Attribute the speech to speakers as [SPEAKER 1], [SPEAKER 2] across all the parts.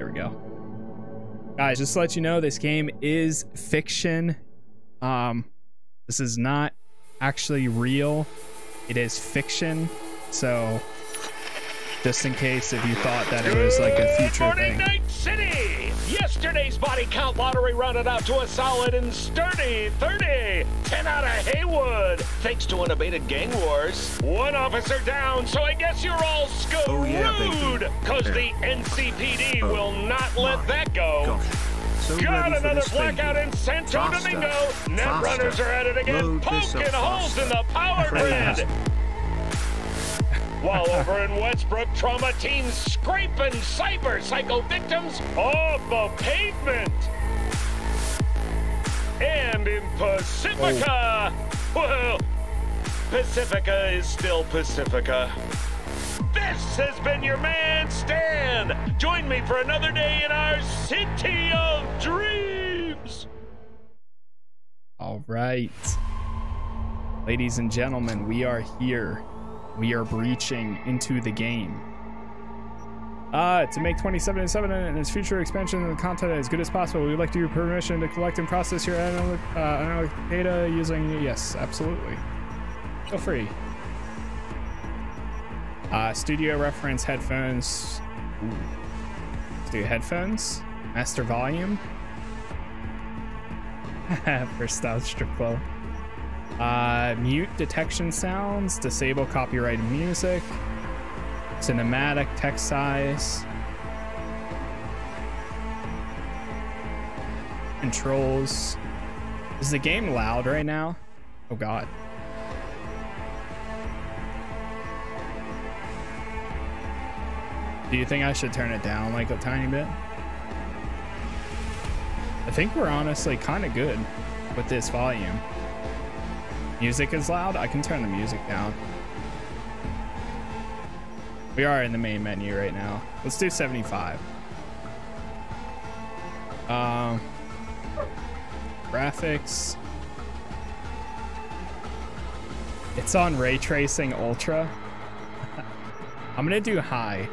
[SPEAKER 1] There we go. Guys, just to let you know, this game is fiction. Um, this is not actually real. It is fiction. So, just in case if you thought that it was like a future
[SPEAKER 2] morning,
[SPEAKER 1] thing.
[SPEAKER 2] City! Yesterday's body count lottery rounded out to a solid and sturdy 30. 10 out of Heywood, thanks to unabated gang wars. One officer down, so I guess you're all screwed.
[SPEAKER 3] Oh, yeah.
[SPEAKER 2] Cause the NCPD
[SPEAKER 3] Oh,
[SPEAKER 2] will not let
[SPEAKER 3] my
[SPEAKER 2] that go.
[SPEAKER 3] So
[SPEAKER 2] Got another
[SPEAKER 3] thing.
[SPEAKER 2] blackout in Santo
[SPEAKER 3] Faster.
[SPEAKER 2] Domingo. Net
[SPEAKER 3] Faster.
[SPEAKER 2] runners are at it again,
[SPEAKER 3] Load
[SPEAKER 2] poking holes in the power grid. While over in Westbrook, trauma teams scraping cyber psycho victims off the pavement. And in Pacifica, oh. well, Pacifica is still Pacifica. This has been your man, Stan. Join me for another day in our city of dreams.
[SPEAKER 1] All right. Ladies and gentlemen, we are here. We are breaching into the game. Uh, to make 2077 and its future expansion of the content as good as possible, we'd like to give permission to collect and process your analytic, uh, analytic data using, yes, absolutely. Feel free. Uh, studio reference headphones. Do headphones. Master volume. for Style Strip Club. Uh, mute detection sounds, disable copyrighted music, cinematic text size, controls. Is the game loud right now? Oh god. Do you think I should turn it down like a tiny bit? I think we're honestly kind of good with this volume. Music is loud. I can turn the music down. We are in the main menu right now. Let's do 75. Um, graphics. It's on ray tracing ultra. I'm gonna do high.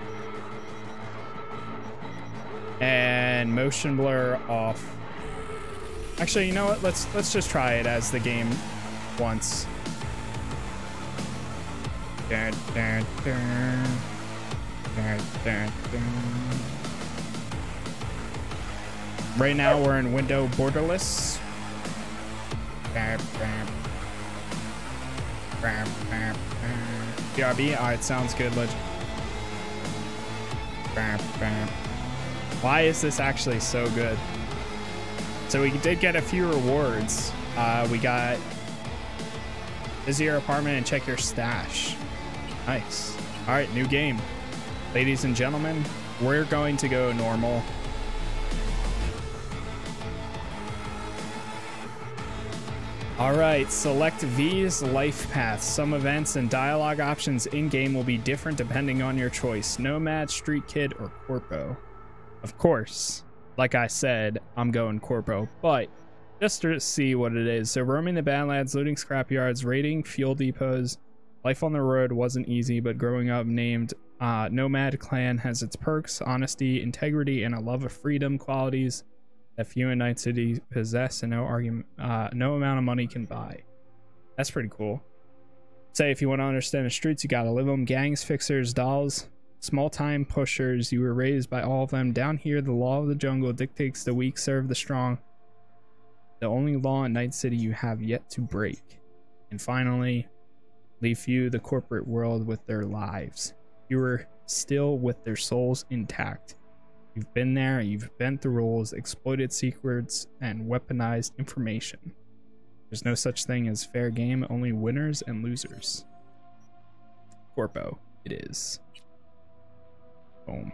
[SPEAKER 1] And motion blur off. Actually, you know what? Let's let's just try it as the game wants. Dun, dun, dun. Right now we're in window borderless. BRB, alright, sounds good. Bam. Why is this actually so good? So we did get a few rewards. Uh, we got visit your apartment and check your stash. Nice. All right, new game. Ladies and gentlemen, we're going to go normal. All right, select V's life path. Some events and dialogue options in game will be different depending on your choice Nomad, Street Kid, or Corpo. Of course, like I said, I'm going Corpo, but just to see what it is. So, roaming the Badlands, looting scrapyards, raiding fuel depots. Life on the road wasn't easy, but growing up named uh, Nomad Clan has its perks, honesty, integrity, and a love of freedom qualities that few in Night City possess and no argument, uh, no amount of money can buy. That's pretty cool. Say if you want to understand the streets, you gotta live them. Gangs, fixers, dolls, small time pushers. You were raised by all of them. Down here, the law of the jungle dictates the weak serve the strong. The only law in Night City you have yet to break. And finally, leave few the corporate world with their lives. You are still with their souls intact. You've been there, you've bent the rules, exploited secrets, and weaponized information. There's no such thing as fair game, only winners and losers. Corpo, it is. Boom.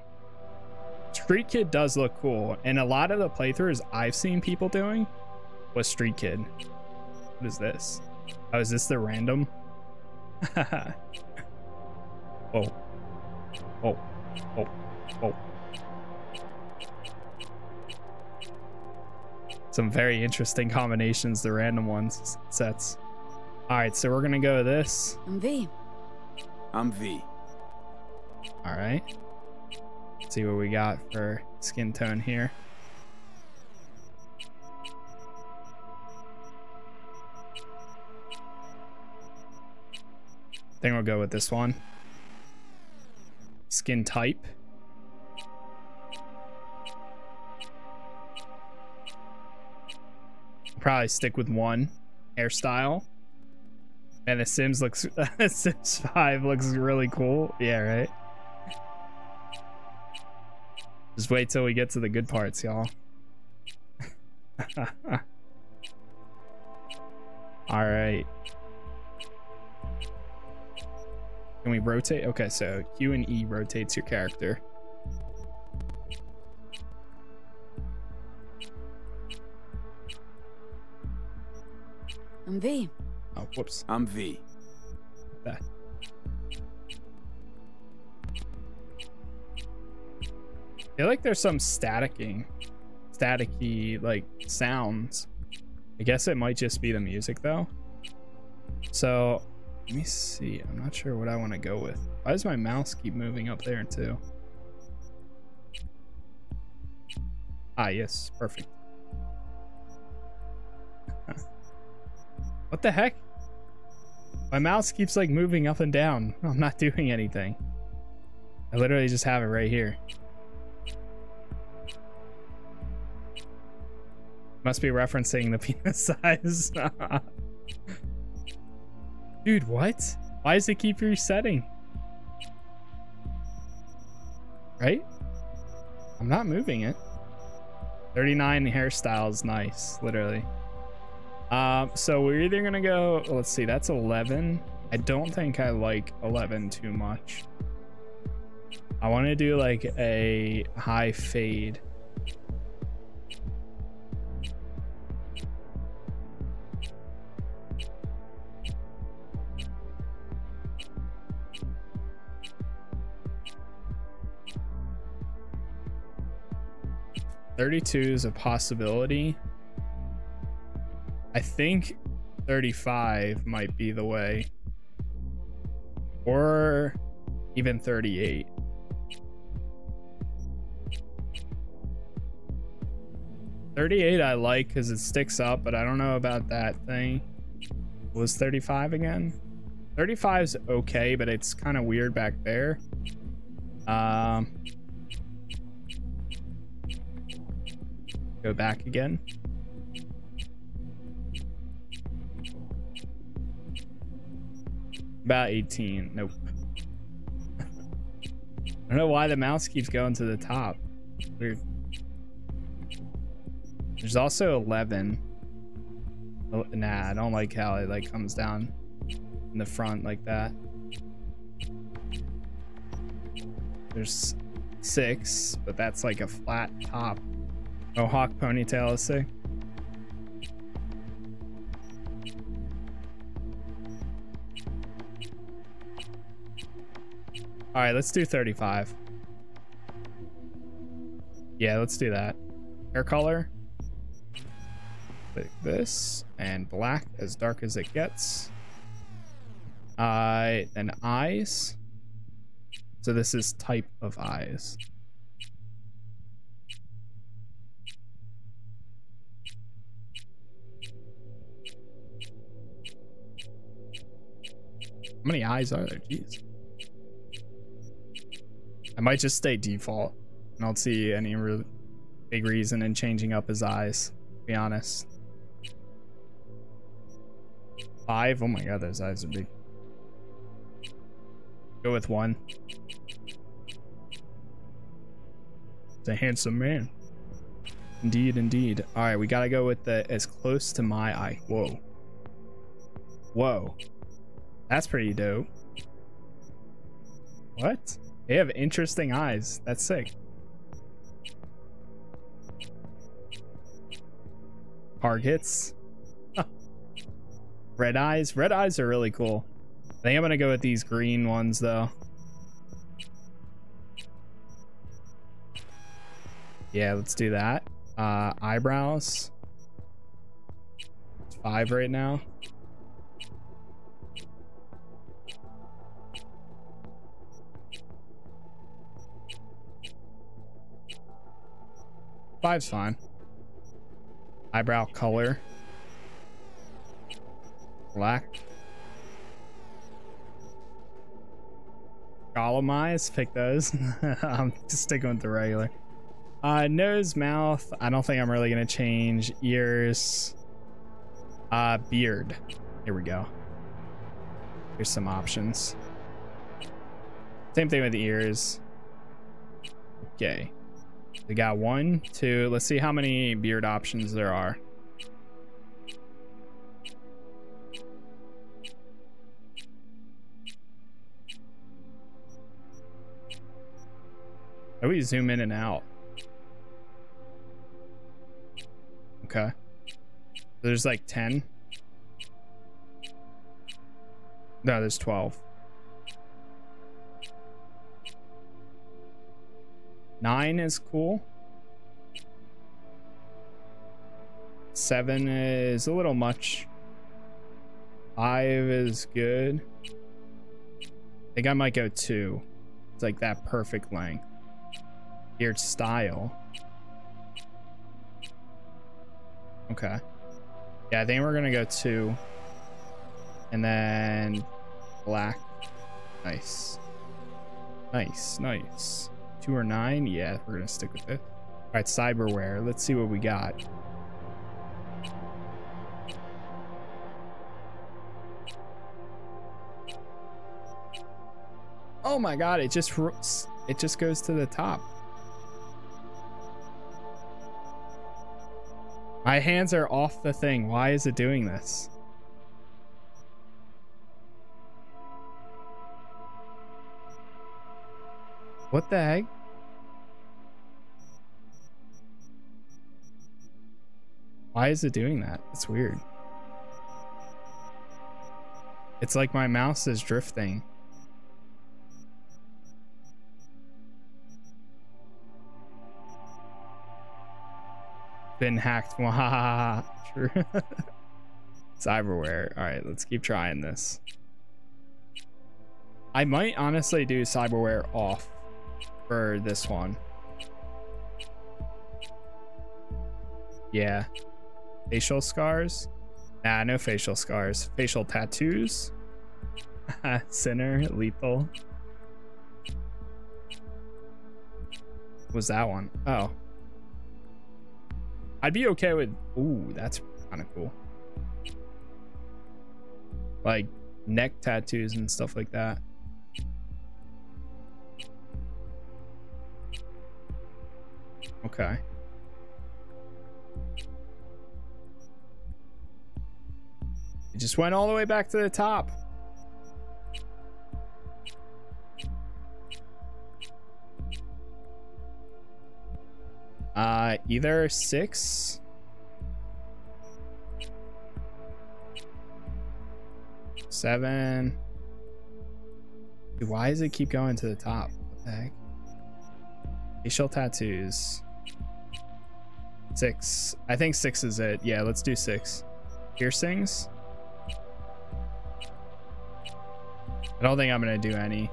[SPEAKER 1] Street Kid does look cool, and a lot of the playthroughs I've seen people doing was Street Kid. What is this? Oh, is this the random? oh. Oh. Oh. Oh. Some very interesting combinations, the random ones sets. All right, so we're gonna go with this.
[SPEAKER 4] I'm V.
[SPEAKER 3] I'm V.
[SPEAKER 1] All right. see what we got for skin tone here. Think we'll go with this one. Skin type. Probably stick with one hairstyle. And the Sims looks Sims 5 looks really cool. Yeah, right. Just wait till we get to the good parts, y'all. All right. Can we rotate? Okay, so Q and E rotates your character.
[SPEAKER 3] I'm V.
[SPEAKER 1] Oh, whoops.
[SPEAKER 4] I'm V.
[SPEAKER 1] That. I feel like there's some staticking, staticky like sounds. I guess it might just be the music though. So let me see. I'm not sure what I want to go with. Why does my mouse keep moving up there too? Ah, yes, perfect. what the heck? My mouse keeps like moving up and down. I'm not doing anything. I literally just have it right here. Must be referencing the penis size. Dude, what? Why does it keep resetting? Right? I'm not moving it. 39 hairstyles, nice, literally. Um, so we're either gonna go, let's see, that's 11. I don't think I like 11 too much. I want to do like a high fade. Thirty-two is a possibility. I think 35 might be the way. Or even 38. Thirty-eight I like because it sticks up, but I don't know about that thing. Was 35 again? 35 is okay, but it's kind of weird back there. Um, go back again. About 18. Nope. I don't know why the mouse keeps going to the top. Weird. There's also 11. Oh, nah, I don't like how it like comes down in the front like that. There's six, but that's like a flat top. Mohawk ponytail is sick. All right, let's do 35. Yeah, let's do that. Hair color. Like this. And black, as dark as it gets. Uh, and eyes. So this is type of eyes. How many eyes are there? Jeez. I might just stay default. I don't see any real big reason in changing up his eyes, to be honest. Five? Oh my god, those eyes are big. Go with one. It's a handsome man. Indeed, indeed. All right, we gotta go with the as close to my eye. Whoa. Whoa. That's pretty dope. What? They have interesting eyes. That's sick. Targets. Red eyes. Red eyes are really cool. I think I'm gonna go with these green ones though. Yeah, let's do that. Uh, eyebrows. Five right now. Five's fine. Eyebrow color. Black. Golem eyes, pick those. I'm just sticking with the regular. Uh, nose, mouth. I don't think I'm really gonna change. Ears. Uh, beard. Here we go. Here's some options. Same thing with the ears. Okay. We got one, two. Let's see how many beard options there are. How do we zoom in and out? Okay. There's like 10. No, there's 12. Nine is cool. Seven is a little much. Five is good. I think I might go two. It's like that perfect length. Weird style. Okay. Yeah, I think we're gonna go two. And then black. Nice. Nice, nice. Two or nine? Yeah, we're gonna stick with it. All right, cyberware. Let's see what we got. Oh my god, it just it just goes to the top. My hands are off the thing. Why is it doing this? What the heck? Why is it doing that? It's weird. It's like my mouse is drifting. Been hacked. True. Cyberware. All right, let's keep trying this. I might honestly do cyberware off for this one. Yeah. Facial scars? Nah, no facial scars. Facial tattoos? Sinner, lethal. was that one? Oh. I'd be okay with... Ooh, that's kind of cool. Like neck tattoos and stuff like that. Okay. It just went all the way back to the top. Uh, either six. Seven. Dude, why does it keep going to the top? What the heck? Facial tattoos. Six. I think six is it. Yeah, let's do six. Piercings. I don't think I'm gonna do any.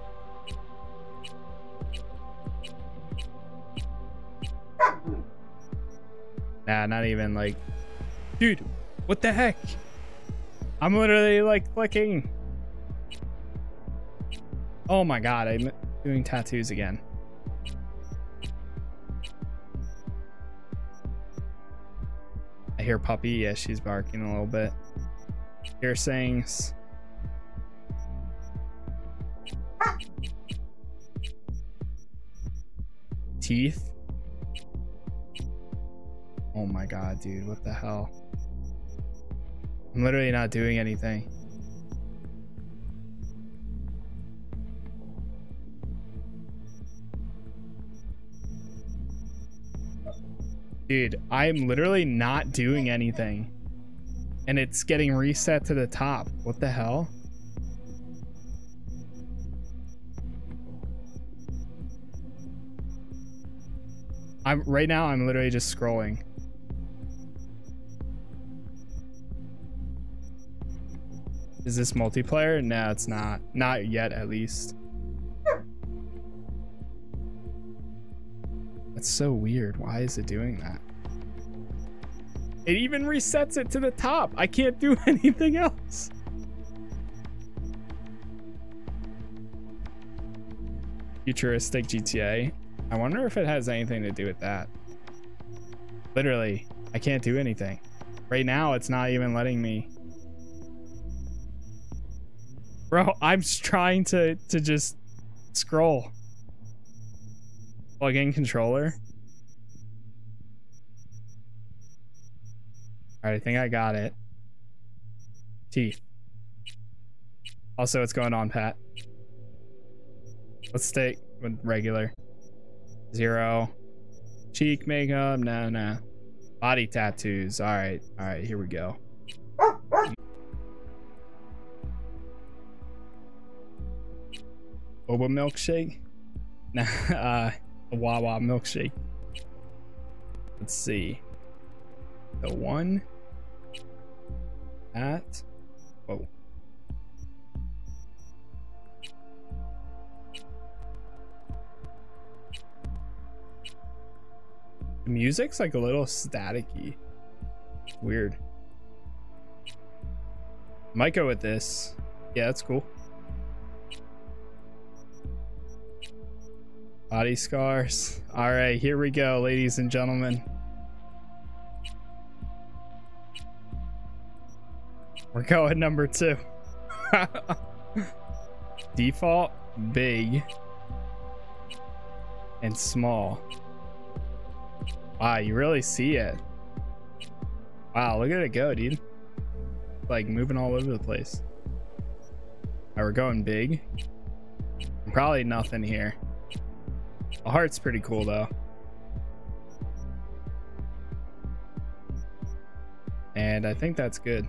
[SPEAKER 1] Nah, not even like... Dude, what the heck? I'm literally like clicking. Oh my god, I'm doing tattoos again. Hear puppy. Yeah, she's barking a little bit. Piercings. Teeth. Oh my god, dude. What the hell? I'm literally not doing anything. Dude, I'm literally not doing anything. And it's getting reset to the top. What the hell? I'm right now I'm literally just scrolling. Is this multiplayer? No, it's not. Not yet at least. That's so weird. Why is it doing that? It even resets it to the top. I can't do anything else. Futuristic GTA. I wonder if it has anything to do with that. Literally, I can't do anything. Right now, it's not even letting me. Bro, I'm trying to, to just scroll. Plug in controller. All right, I think I got it. Teeth. Also, what's going on, Pat? Let's with regular. Zero. Cheek makeup, no, no. Body tattoos. All right, all right, here we go. Boba milkshake? Nah, uh, a Wawa milkshake. Let's see. The one at whoa. The music's like a little staticky. Weird. Might go with this. Yeah, that's cool. Body scars. All right, here we go, ladies and gentlemen. We're going number two. Default, big, and small. Wow, you really see it. Wow, look at it go, dude. Like moving all over the place. Right, we're going big. Probably nothing here. The heart's pretty cool though. And I think that's good.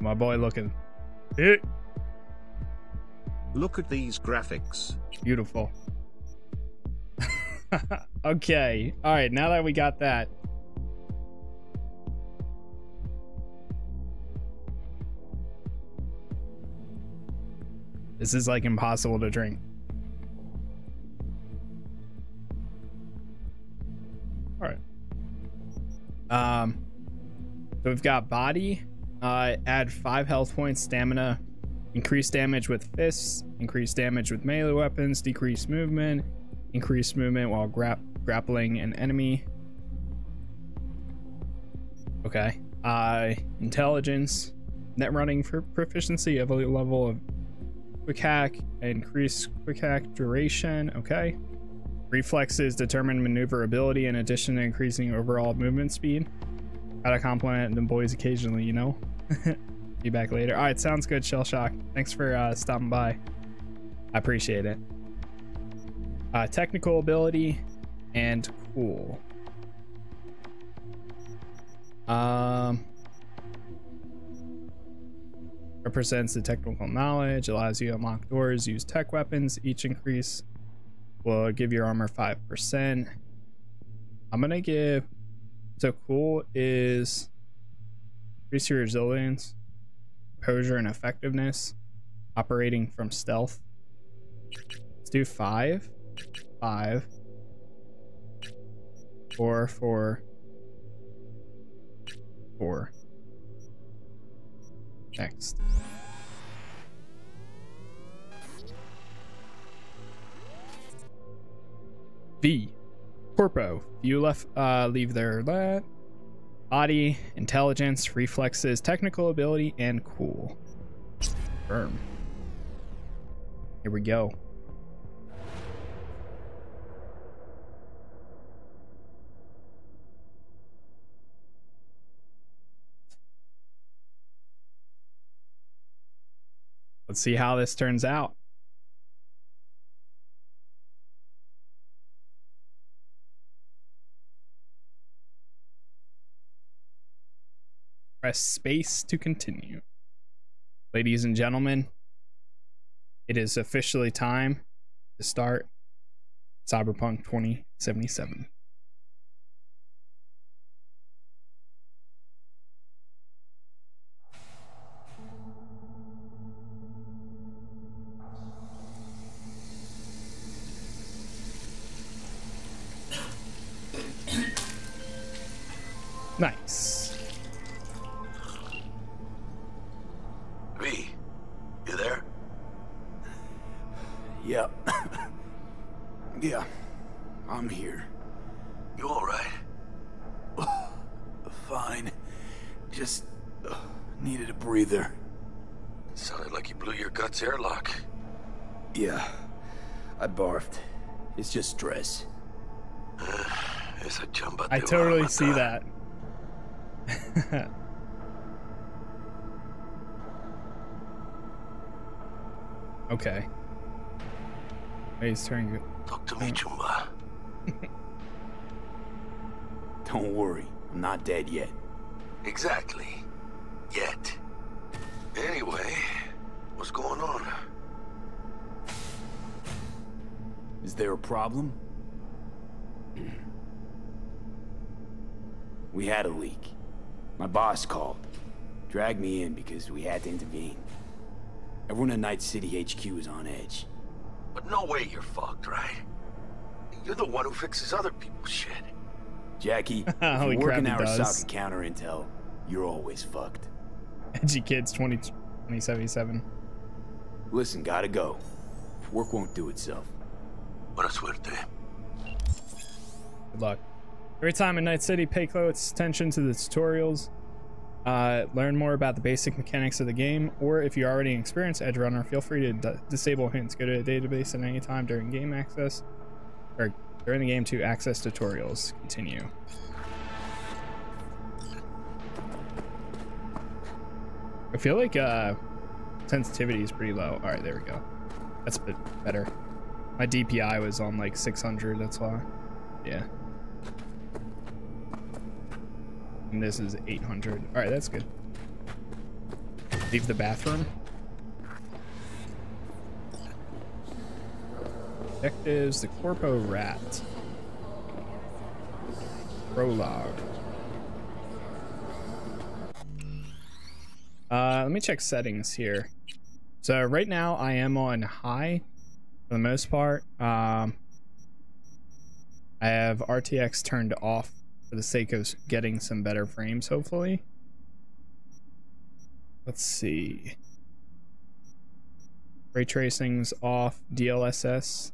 [SPEAKER 1] My boy looking.
[SPEAKER 4] Look at these graphics.
[SPEAKER 1] Beautiful. okay. All right. Now that we got that. This is like impossible to drink. Um, so we've got body, uh, add five health points, stamina, increase damage with fists, increase damage with melee weapons, decrease movement, increase movement while gra grappling an enemy. Okay. Uh, intelligence, net running for proficiency, of a level of quick hack, increase quick hack duration. Okay. Reflexes determine maneuverability in addition to increasing overall movement speed. Gotta compliment the boys occasionally, you know? Be back later. All right, sounds good, Shell Shock. Thanks for uh, stopping by. I appreciate it. Uh, technical ability and cool. Um, represents the technical knowledge, allows you to unlock doors, use tech weapons. Each increase will give your armor 5%. I'm going to give, so cool is increase your resilience, composure, and effectiveness, operating from stealth. Let's do five, five, four, four, four. Next. V. Corpo. You left uh leave their that. Body, intelligence, reflexes, technical ability, and cool. Firm. Here we go. Let's see how this turns out. Press space to continue. Ladies and gentlemen, it is officially time to start Cyberpunk 2077. Nice.
[SPEAKER 5] Barfed. It's just stress.
[SPEAKER 6] Esa chamba
[SPEAKER 1] I
[SPEAKER 6] te va a
[SPEAKER 1] totally see
[SPEAKER 6] matar.
[SPEAKER 1] that. okay. Hey, He's turning good.
[SPEAKER 6] Talk to me, Chumba.
[SPEAKER 5] Don't worry. I'm not dead yet.
[SPEAKER 6] Exactly. Yet. Anyway, what's going on?
[SPEAKER 5] Is there a problem? we had a leak. My boss called. Dragged me in because we had to intervene. Everyone in Night City HQ is on edge.
[SPEAKER 6] But no way you're fucked, right? You're the one who fixes other people's shit.
[SPEAKER 5] Jackie, if you're working
[SPEAKER 1] crap, he
[SPEAKER 5] Arasaka counter intel, you're always fucked.
[SPEAKER 1] Edgy Kids 20, 2077.
[SPEAKER 5] Listen, gotta go. Work won't do itself.
[SPEAKER 6] Buena suerte.
[SPEAKER 1] Good luck. Every time in Night City, pay close attention to the tutorials. Uh, learn more about the basic mechanics of the game, or if you're already an experienced Edge Runner, feel free to d- disable hints. Go to the database at any time during game access, or during the game to access tutorials. Continue. I feel like uh, sensitivity is pretty low. All right, there we go. That's a bit better. My DPI was on like 600. That's why. Yeah. And this is 800. All right, that's good. Leave the bathroom. Objectives, the Corpo Rat. Prologue. Uh, let me check settings here. So right now I am on high for the most part. Um, I have RTX turned off for the sake of getting some better frames, hopefully. Let's see. Ray tracing's off, DLSS.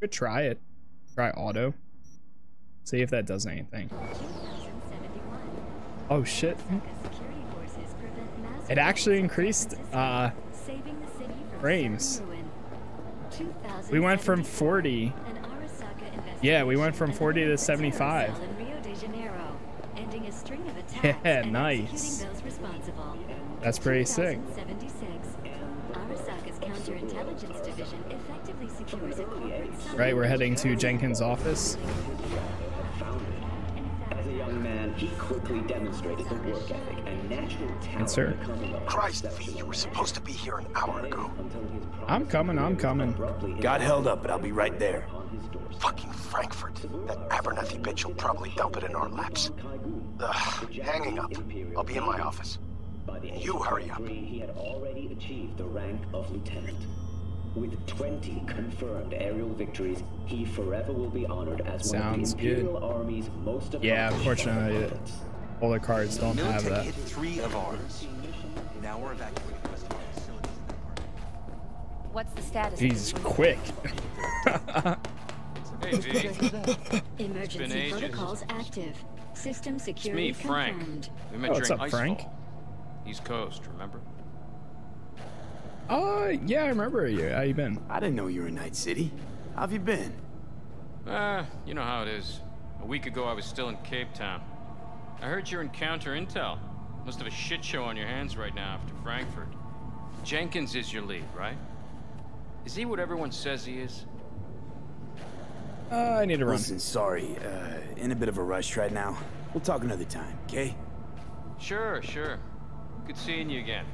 [SPEAKER 1] Could try it. Try auto. See if that does anything. Oh shit. It actually increased uh frames. We went from 40. Yeah, we went from 40 to 75. Yeah, nice. That's pretty sick. Right, we're heading to Jenkins' office.
[SPEAKER 7] As a young man, he quickly demonstrated the work ethic and
[SPEAKER 1] sir.
[SPEAKER 7] becoming a
[SPEAKER 6] Christ, V, you were supposed to be here an hour ago.
[SPEAKER 1] I'm coming, I'm coming.
[SPEAKER 7] abruptly
[SPEAKER 5] Got held up, but I'll be right there.
[SPEAKER 7] on his doorstep.
[SPEAKER 6] Fucking Frankfurt. That Abernathy bitch will probably dump it in our laps. Ugh, hanging up. I'll be in my office.
[SPEAKER 7] By the age
[SPEAKER 6] You hurry up.
[SPEAKER 7] He had already achieved the rank of lieutenant. With 20 confirmed aerial victories, he forever will be honored as
[SPEAKER 1] Sounds
[SPEAKER 7] one of the
[SPEAKER 1] good.
[SPEAKER 7] Army's most
[SPEAKER 1] Yeah,
[SPEAKER 7] accomplished
[SPEAKER 1] unfortunately,
[SPEAKER 7] fighter pilots.
[SPEAKER 1] Older cards don't have
[SPEAKER 8] Militech
[SPEAKER 1] that.
[SPEAKER 8] hit three of ours. Now we're evacuating the rest of the facilities.
[SPEAKER 9] What's the status?
[SPEAKER 1] Jesus, quick.
[SPEAKER 10] Hey, V.
[SPEAKER 9] Emergency
[SPEAKER 10] been ages.
[SPEAKER 9] protocols active. System
[SPEAKER 10] It's
[SPEAKER 9] security
[SPEAKER 10] me, Frank.
[SPEAKER 9] confirmed.
[SPEAKER 10] We met
[SPEAKER 1] Oh, what's up,
[SPEAKER 10] Icefall.
[SPEAKER 1] Frank?
[SPEAKER 10] East Coast, remember?
[SPEAKER 1] Uh, yeah, I remember you. How you been?
[SPEAKER 5] I didn't know you were in Night City. How have you been?
[SPEAKER 10] Ah, you know how it is. A week ago, I was still in Cape Town. I heard you're in counter intel. Must have a shit show on your hands right now after Frankfurt. Jenkins is your lead, right? Is he what everyone says he is?
[SPEAKER 1] Uh, I need to run.
[SPEAKER 5] Listen, sorry. Uh, in a bit of a rush right now. We'll talk another time, okay?
[SPEAKER 10] Sure, sure. Good seeing you again.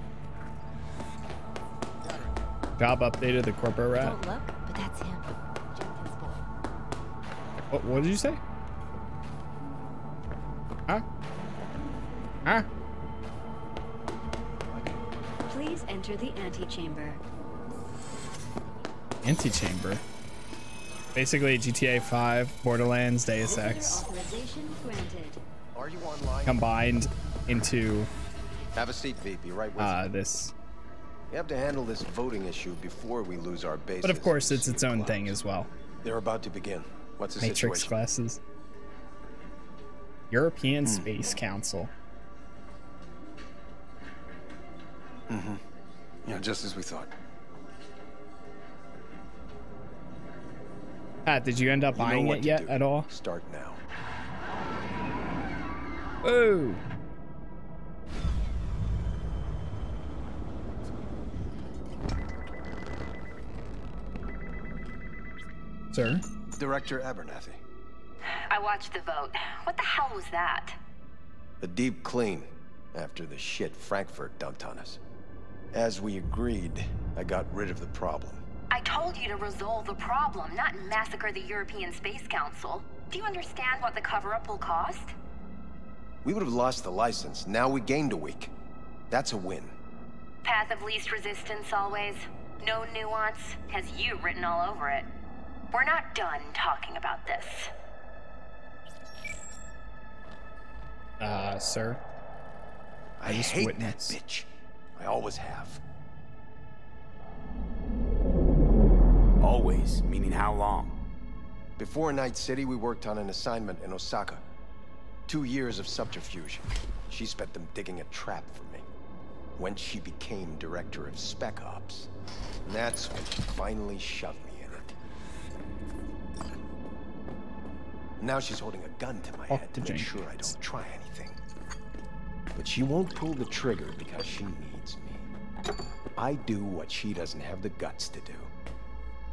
[SPEAKER 1] Job updated the Corpo Rat.
[SPEAKER 9] Don't look, but that's him. Jenkins boy.
[SPEAKER 1] What, what did you say? Huh?
[SPEAKER 9] Please enter the antechamber.
[SPEAKER 1] Antechamber. Basically, GTA 5, Borderlands, Deus Ex
[SPEAKER 8] Are you online?
[SPEAKER 1] combined into
[SPEAKER 8] Have a seat, V. Be right with
[SPEAKER 1] uh,
[SPEAKER 8] you.
[SPEAKER 1] this.
[SPEAKER 8] We have to handle this voting issue before we lose our base.
[SPEAKER 1] But of course, it's its own thing as well.
[SPEAKER 8] They're about to begin. What's the
[SPEAKER 1] Matrix
[SPEAKER 8] situation?
[SPEAKER 1] glasses. European Space Council.
[SPEAKER 8] Mm-hmm. Yeah, just as we thought.
[SPEAKER 1] Pat, did you end up
[SPEAKER 8] You
[SPEAKER 1] buying it yet
[SPEAKER 8] do.
[SPEAKER 1] at all?
[SPEAKER 8] Start now.
[SPEAKER 1] Oh. Sir?
[SPEAKER 8] Director Abernathy.
[SPEAKER 3] I watched the vote. What the hell was that?
[SPEAKER 8] A deep clean after the shit Frankfurt dumped on us. As we agreed, I got rid of the problem.
[SPEAKER 3] I told you to resolve the problem, not massacre the European Space Council. Do you understand what the cover-up will cost?
[SPEAKER 8] We would have lost the license. Now we gained a week. That's a win.
[SPEAKER 3] Path of least resistance always. No nuance. Has you written all over it. We're not done talking about this.
[SPEAKER 1] Uh, sir?
[SPEAKER 8] I,
[SPEAKER 1] just
[SPEAKER 8] hate
[SPEAKER 1] witnessed.
[SPEAKER 8] that bitch. I always have.
[SPEAKER 5] Always, meaning how long?
[SPEAKER 8] Before Night City, we worked on an assignment in Osaka. Two years of subterfuge. She spent them digging a trap for me. When she became director of Spec Ops, that's when she finally shoved me in it. Now she's holding a gun to my
[SPEAKER 1] oh,
[SPEAKER 8] head
[SPEAKER 1] to
[SPEAKER 8] to make sure I don't try anything. But she won't pull the trigger because she needs me. I do what she doesn't have the guts to do.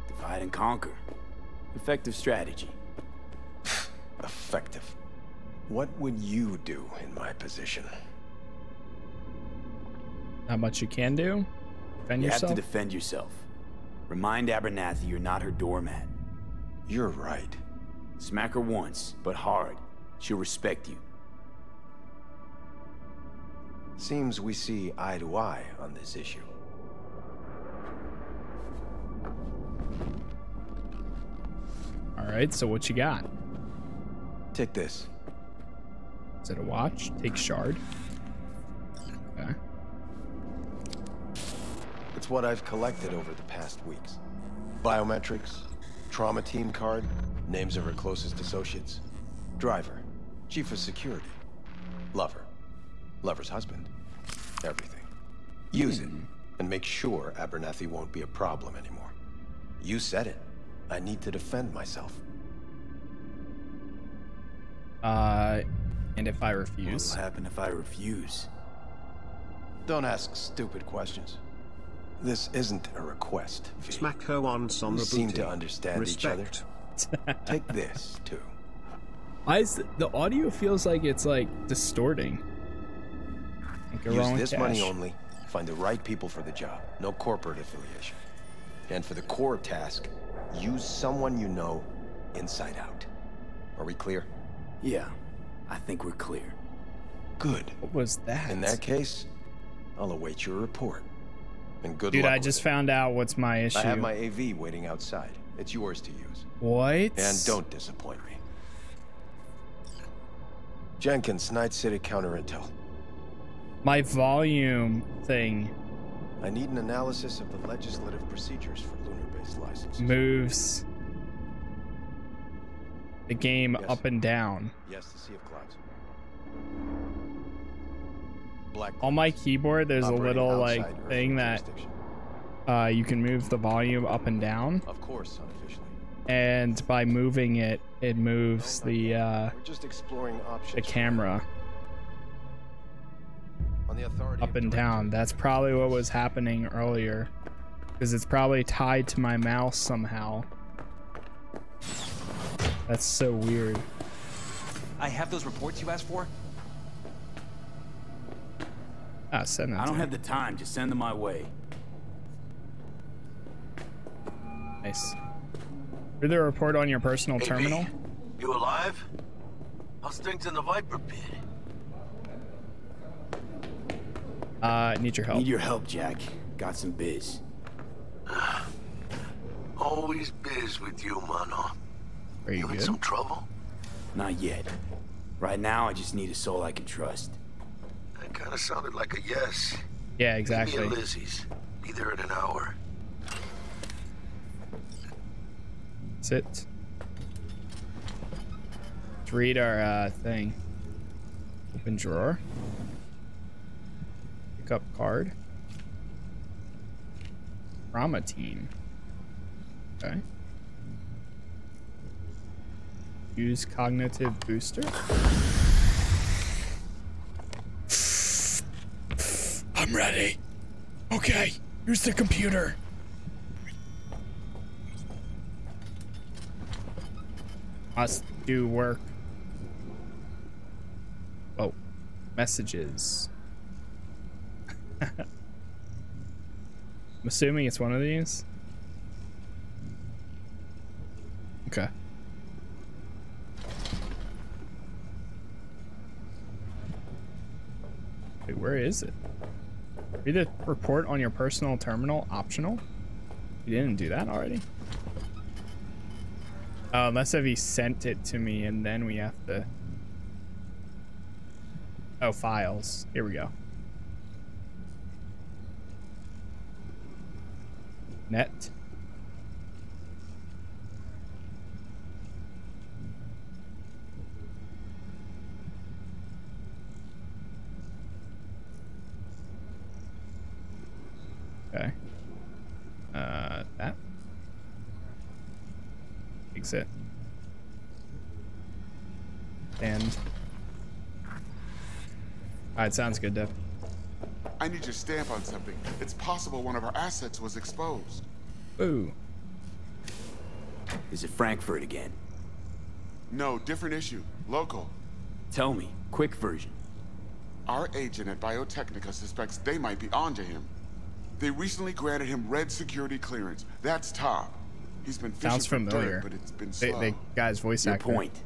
[SPEAKER 5] Divide and conquer. Effective strategy.
[SPEAKER 8] Effective. What would you do in my position?
[SPEAKER 1] Not much you can do? Defend
[SPEAKER 5] you
[SPEAKER 1] yourself?
[SPEAKER 5] have to defend yourself. Remind Abernathy you're not her doormat.
[SPEAKER 8] You're right.
[SPEAKER 5] Smack her once, but hard. She'll respect you.
[SPEAKER 8] Seems we see eye to eye on this issue.
[SPEAKER 1] Alright, so what you got?
[SPEAKER 8] Take this.
[SPEAKER 1] Is it a watch? Take shard. Okay.
[SPEAKER 8] It's what I've collected over the past weeks. Biometrics, trauma team card, names of her closest associates. Driver, chief of security, lover, lover's husband, everything. Use it, and make sure Abernathy won't be a problem anymore. You said it. I need to defend myself.
[SPEAKER 1] Uh, and if I refuse?
[SPEAKER 5] What will happen if I refuse?
[SPEAKER 8] Don't ask stupid questions. This isn't a request, V.
[SPEAKER 4] Smack her once on
[SPEAKER 8] We
[SPEAKER 4] the
[SPEAKER 8] seem
[SPEAKER 4] booty.
[SPEAKER 8] to understand each other.
[SPEAKER 4] Respect.
[SPEAKER 8] Take this, too.
[SPEAKER 1] Why is the, the audio feels like it's like distorting? Can't go
[SPEAKER 8] Use
[SPEAKER 1] wrong with
[SPEAKER 8] this money only. Find the right people for the job. No corporate affiliation. And for the core task, use someone you know inside out. Are we clear?
[SPEAKER 5] Yeah, I think we're clear.
[SPEAKER 8] Good.
[SPEAKER 1] What was that?
[SPEAKER 8] In that case, I'll await your report. And good
[SPEAKER 1] Dude,
[SPEAKER 8] luck
[SPEAKER 1] I just
[SPEAKER 8] it.
[SPEAKER 1] found out what's my issue.
[SPEAKER 8] I have my AV waiting outside. It's yours to use.
[SPEAKER 1] What?
[SPEAKER 8] And don't disappoint me. Jenkins, Night City Counter Intel.
[SPEAKER 1] My volume thing
[SPEAKER 8] I need an analysis of the legislative procedures for lunar-based licenses.
[SPEAKER 1] moves the game
[SPEAKER 8] Yes.
[SPEAKER 1] up and down.
[SPEAKER 8] Yes, the Sea of Clouds. Black
[SPEAKER 1] On my keyboard, there's a little like thing that uh, you can move the volume up and down,
[SPEAKER 8] Of course, unofficially.
[SPEAKER 1] and by moving it, it moves the uh,
[SPEAKER 8] just exploring options.
[SPEAKER 1] the camera
[SPEAKER 8] On the authority
[SPEAKER 1] up and down. That's probably what was happening earlier, because it's probably tied to my mouse somehow. That's so weird.
[SPEAKER 11] I have those reports you asked for.
[SPEAKER 1] Ah, send that
[SPEAKER 5] I don't
[SPEAKER 1] me.
[SPEAKER 5] have the time. Just send them my way.
[SPEAKER 1] Nice. Do the report on your personal
[SPEAKER 12] Hey,
[SPEAKER 1] terminal.
[SPEAKER 12] V, you alive? How's things in the Viper pit?
[SPEAKER 1] Uh, need your help.
[SPEAKER 5] Need your help, Jack. Got some biz.
[SPEAKER 6] Always biz with you, mano.
[SPEAKER 1] Are you,
[SPEAKER 6] You in
[SPEAKER 1] good?
[SPEAKER 6] some trouble?
[SPEAKER 5] Not yet. Right now, I just need a soul I can trust.
[SPEAKER 6] That kind of sounded like a yes.
[SPEAKER 1] Yeah,
[SPEAKER 6] Meet
[SPEAKER 1] exactly.
[SPEAKER 6] me at Lizzie's. Be there in an hour.
[SPEAKER 1] Sit. Let's read our uh, thing. Open drawer. Pick up card. Trauma team. Okay. Use cognitive booster. I'm ready. Okay, here's the computer. Must do work. Oh, messages. I'm assuming it's one of these. Okay. Wait, where is it? Read the report on your personal terminal optional? You didn't do that already? Oh, unless if he sent it to me and then we have to. Oh, files. Here we go. Net. Okay. Uh, that. Exit. And. Alright, sounds good, Dev.
[SPEAKER 13] I need your stamp on something. It's possible one of our assets was exposed.
[SPEAKER 1] Ooh.
[SPEAKER 5] Is it Frankfurt again?
[SPEAKER 13] No, different issue. Local.
[SPEAKER 5] Tell me, quick version.
[SPEAKER 13] Our agent at Biotechnica suspects they might be onto him. They recently granted him red security clearance. That's top. He's been fishing
[SPEAKER 1] Sounds
[SPEAKER 13] for
[SPEAKER 1] familiar.
[SPEAKER 13] dirt, but it's been slow.
[SPEAKER 1] They,
[SPEAKER 13] slow.
[SPEAKER 1] they guy's voice
[SPEAKER 5] Your
[SPEAKER 1] actor.
[SPEAKER 5] point.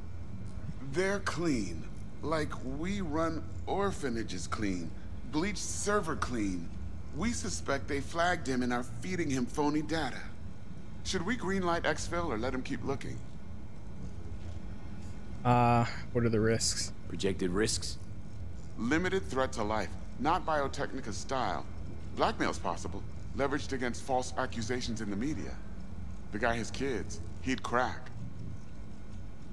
[SPEAKER 13] They're clean. Like we run orphanages clean. Bleached server clean. We suspect they flagged him and are feeding him phony data. Should we greenlight exfil or let him keep looking?
[SPEAKER 1] Uh, what are the risks?
[SPEAKER 5] Projected risks?
[SPEAKER 13] Limited threat to life, not Biotechnica style. Blackmail's possible, leveraged against false accusations in the media. The guy has kids. He'd crack.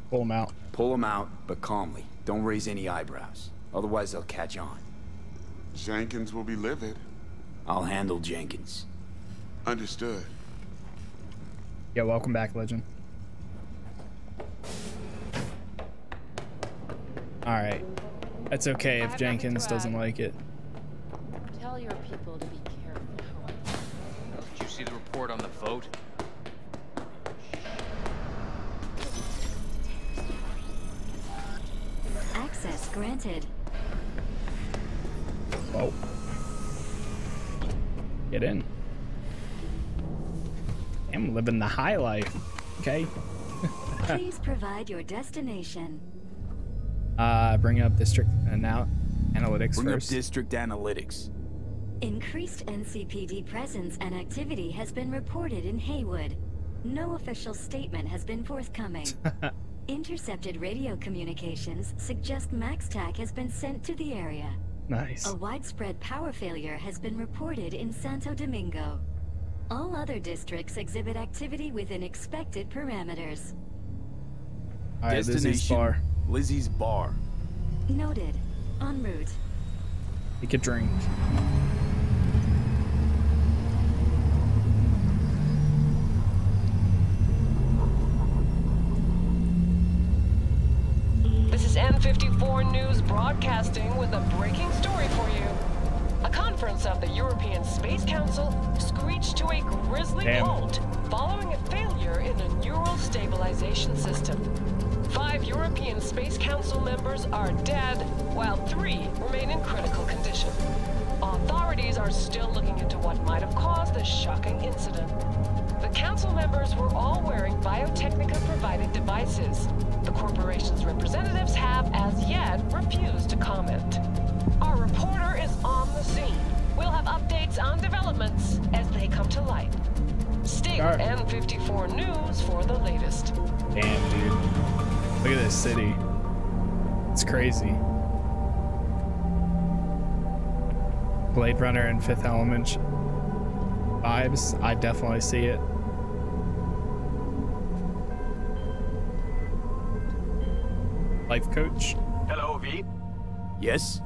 [SPEAKER 1] Pull him out.
[SPEAKER 5] Pull him out, but calmly. Don't raise any eyebrows. Otherwise, they'll catch on.
[SPEAKER 13] Jenkins will be livid.
[SPEAKER 5] I'll handle Jenkins.
[SPEAKER 13] Understood.
[SPEAKER 1] Yeah, welcome back, Legend. Alright. That's okay if Jenkins doesn't like it.
[SPEAKER 14] Tell your people to be careful.
[SPEAKER 10] Did you see the report on the vote?
[SPEAKER 9] Access granted.
[SPEAKER 1] Whoa. Get in. I'm living the high life. Okay.
[SPEAKER 9] Please provide your destination.
[SPEAKER 1] Uh, bring up district and now analytics
[SPEAKER 5] Bring
[SPEAKER 1] first.
[SPEAKER 5] up district analytics.
[SPEAKER 9] Increased NCPD presence and activity has been reported in Heywood. No official statement has been forthcoming. Intercepted radio communications suggest MaxTac has been sent to the area.
[SPEAKER 1] Nice.
[SPEAKER 9] A widespread power failure has been reported in Santo Domingo. All other districts exhibit activity within expected parameters.
[SPEAKER 1] All right, Lizzie's
[SPEAKER 5] Destination,
[SPEAKER 1] bar.
[SPEAKER 5] Lizzie's bar.
[SPEAKER 9] Noted. En route.
[SPEAKER 1] Take a drink.
[SPEAKER 15] This is N54 News broadcasting with a breaking story for you. A conference of the European Space Council screeched to a grisly
[SPEAKER 1] Damn.
[SPEAKER 15] halt following a failure in a neural stabilization system. Five European Space Council members are dead, while three remain in critical condition. Authorities are still looking into what might have caused this shocking incident. The council members were all wearing Biotechnica-provided devices. The corporation's representatives have, as yet, refused to comment. Our reporter is on the scene. We'll have updates on developments as they come to light.
[SPEAKER 14] State and 54 News for the latest.
[SPEAKER 1] Damn, dude. Look at this city. It's crazy. Blade Runner and Fifth Element vibes. I definitely see it. Life coach.
[SPEAKER 16] Hello, V.
[SPEAKER 5] Yes?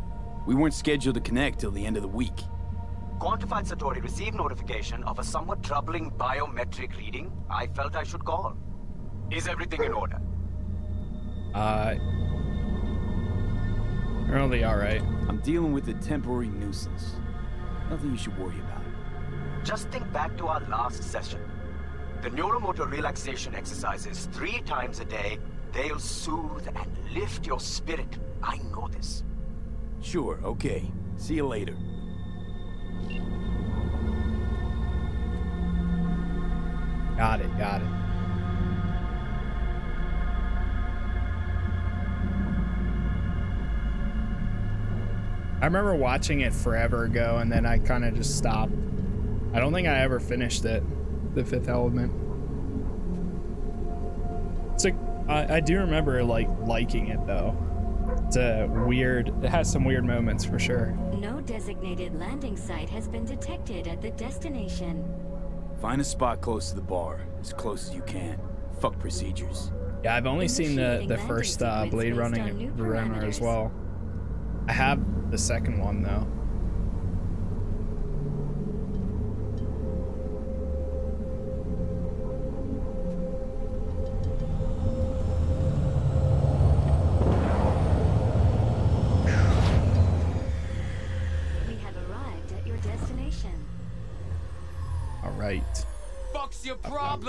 [SPEAKER 5] We weren't scheduled to connect till the end of the week.
[SPEAKER 16] Quantified Satori received notification of a somewhat troubling biometric reading. I felt I should call. Is everything in order?
[SPEAKER 1] Uh, really all right.
[SPEAKER 5] I'm dealing with a temporary nuisance. Nothing you should worry about.
[SPEAKER 16] Just think back to our last session. The neuromotor relaxation exercises three times a day. They'll soothe and lift your spirit. I know this.
[SPEAKER 5] Sure, okay. See you later.
[SPEAKER 1] Got it, got it. I remember watching it forever ago and then I kind of just stopped. I don't think I ever finished it, The Fifth Element. I, I do remember like liking it though. It's a weird, it has some weird moments for sure.
[SPEAKER 9] No designated landing site has been detected at the destination.
[SPEAKER 5] Find a spot close to the bar, as close as you can. Fuck procedures.
[SPEAKER 1] Yeah, I've only seen the, the first uh, Blade Running Runner as well. I have the second one though.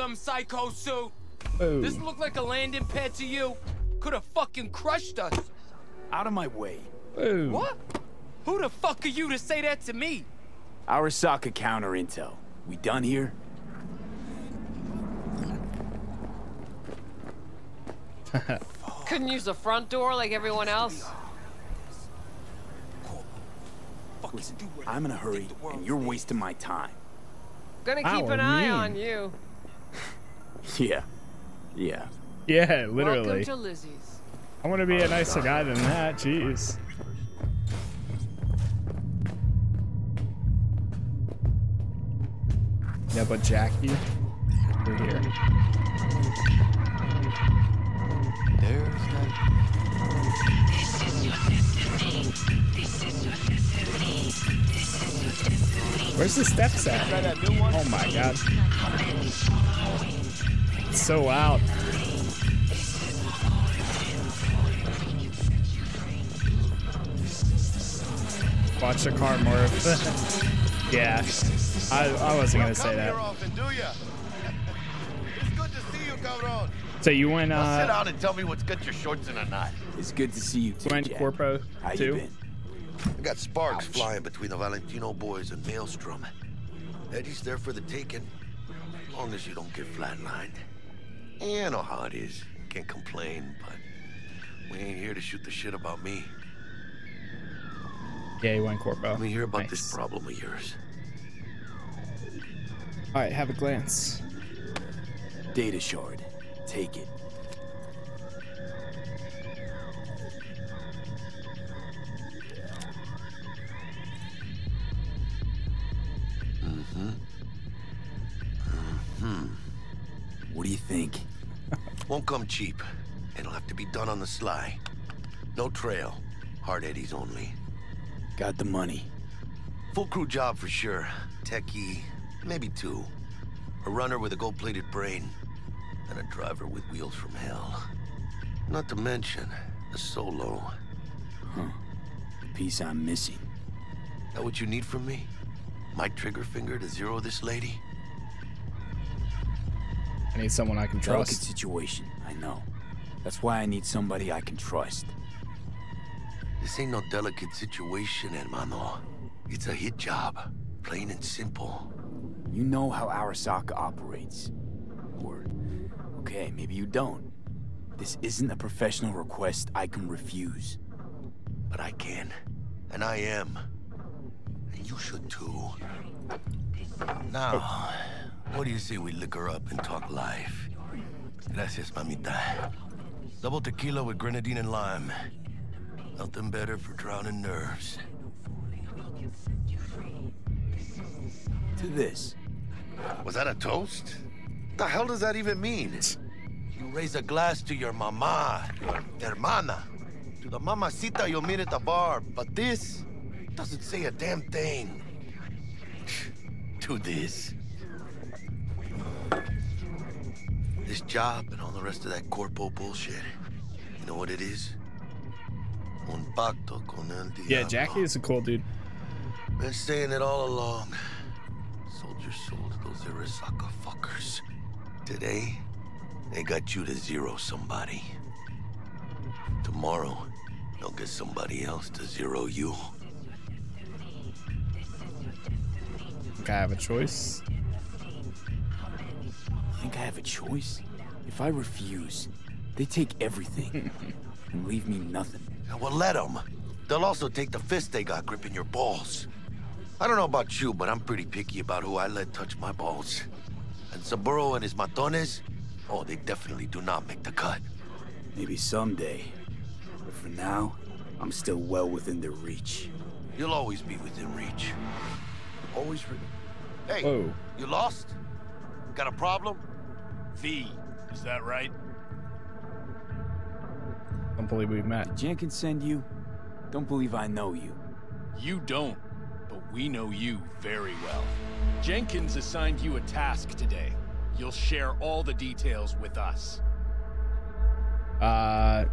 [SPEAKER 17] Problem, Psycho Suit?
[SPEAKER 1] Boom.
[SPEAKER 17] This looked like a landing pad to you? Could have fucking crushed us.
[SPEAKER 5] Out of my way.
[SPEAKER 1] Boom.
[SPEAKER 17] What? Who the fuck are you to say that to me?
[SPEAKER 5] Our Arasaka counter intel. We done here?
[SPEAKER 14] Couldn't use the front door like everyone else?
[SPEAKER 5] Listen, I'm in a hurry, and you're wasting my time.
[SPEAKER 14] Gonna keep an eye on you.
[SPEAKER 5] Yeah. Yeah.
[SPEAKER 1] Yeah, literally.
[SPEAKER 14] To
[SPEAKER 1] I want to be a nicer guy than that. Jeez. Yeah, but Jackie, we're here.
[SPEAKER 8] There's that.
[SPEAKER 1] Where's the steps at? Oh my god. It's so loud. Watch the car morph. yeah. I, I wasn't gonna say that. So you went
[SPEAKER 6] Now sit
[SPEAKER 1] uh
[SPEAKER 6] down and tell me what's got your shorts in a knot.
[SPEAKER 5] It's good to see you too,
[SPEAKER 1] went
[SPEAKER 5] Jack.
[SPEAKER 1] corpo
[SPEAKER 5] How you
[SPEAKER 1] too?
[SPEAKER 5] been?
[SPEAKER 6] I got sparks flying between the Valentino boys and Maelstrom. Eddies there for the taking, as long as you don't get flatlined. You know how it is. Can't complain, but we ain't here to shoot the shit about me.
[SPEAKER 1] Yeah, you went corpo.
[SPEAKER 6] Let me hear about
[SPEAKER 1] Nice.
[SPEAKER 6] this problem of yours.
[SPEAKER 1] All right, have a glance.
[SPEAKER 5] Data shard. Take it.
[SPEAKER 6] Mm-hmm. Hmm.
[SPEAKER 5] What do you think?
[SPEAKER 6] Won't come cheap. It'll have to be done on the sly. No trail. Hard eddies only.
[SPEAKER 5] Got the money.
[SPEAKER 6] Full crew job for sure. Techie, maybe two. A runner with a gold-plated brain. And a driver with wheels from hell. Not to mention, a solo.
[SPEAKER 5] Huh. The piece I'm missing.
[SPEAKER 6] That what you need from me? My trigger finger to zero this lady?
[SPEAKER 1] I need someone I can trust.
[SPEAKER 5] Delicate
[SPEAKER 1] trust.
[SPEAKER 5] situation, I know. That's why I need somebody I can trust.
[SPEAKER 6] This ain't no delicate situation, hermano. It's a hit job. Plain and simple.
[SPEAKER 5] You know how Arasaka operates. Or, okay, maybe you don't. This isn't a professional request I can refuse.
[SPEAKER 6] But I can. And I am. And you should too. Now, What do you say we liquor up and talk life? Gracias, mamita. Double tequila with grenadine and lime. Nothing better for drowning nerves.
[SPEAKER 5] To this.
[SPEAKER 6] Was that a toast? The hell does that even mean? You raise a glass to your mama, your hermana, to the mamacita you'll meet at the bar, but this doesn't say a damn thing. to this. This job and all the rest of that corpo bullshit. You know what it is? Un pacto con el diablo.
[SPEAKER 1] Yeah, Jackie is a cool dude.
[SPEAKER 6] Been saying it all along. Sold your soul to those Arasaka fuckers. Today, they got you to zero somebody. Tomorrow, they'll get somebody else to zero you.
[SPEAKER 1] I have a choice?
[SPEAKER 5] Think I have a choice? If I refuse, they take everything and leave me nothing.
[SPEAKER 6] Well, let them. They'll also take the fist they got gripping your balls. I don't know about you, but I'm pretty picky about who I let touch my balls. And Saburo and his matones, oh, they definitely do not make the cut.
[SPEAKER 5] Maybe someday. But for now, I'm still well within their reach.
[SPEAKER 6] You'll always be within reach. Always re Hey,
[SPEAKER 1] Whoa.
[SPEAKER 6] you lost? Got a problem?
[SPEAKER 17] V, is that right?
[SPEAKER 1] Don't believe we've met.
[SPEAKER 5] Did Jenkins send you? Don't believe I know you.
[SPEAKER 17] You don't, but we know you very well. Jenkins assigned you a task today. You'll share all the details with us.
[SPEAKER 1] Uh,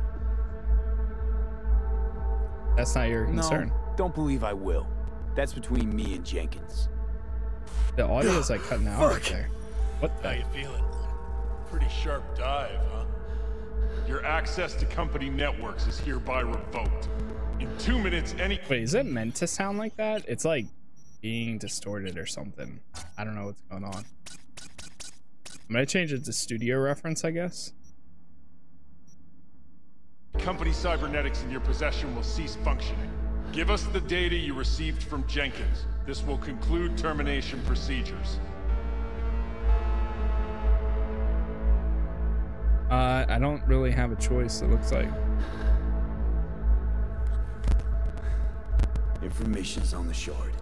[SPEAKER 1] that's not your concern.
[SPEAKER 5] No, don't believe I will. That's between me and Jenkins.
[SPEAKER 1] The audio is like cutting out right there. What
[SPEAKER 18] How you feeling? Pretty sharp dive, huh? Your access to company networks is hereby revoked. In two minutes, any
[SPEAKER 1] Wait, is it meant to sound like that? It's like being distorted or something. I don't know what's going on. I'm gonna change it to studio reference, I guess.
[SPEAKER 18] company cybernetics in your possession will cease functioning. Give us the data you received from Jenkins. This will conclude termination procedures.
[SPEAKER 1] Uh, I don't really have a choice. It looks like.
[SPEAKER 5] Information's on the shard.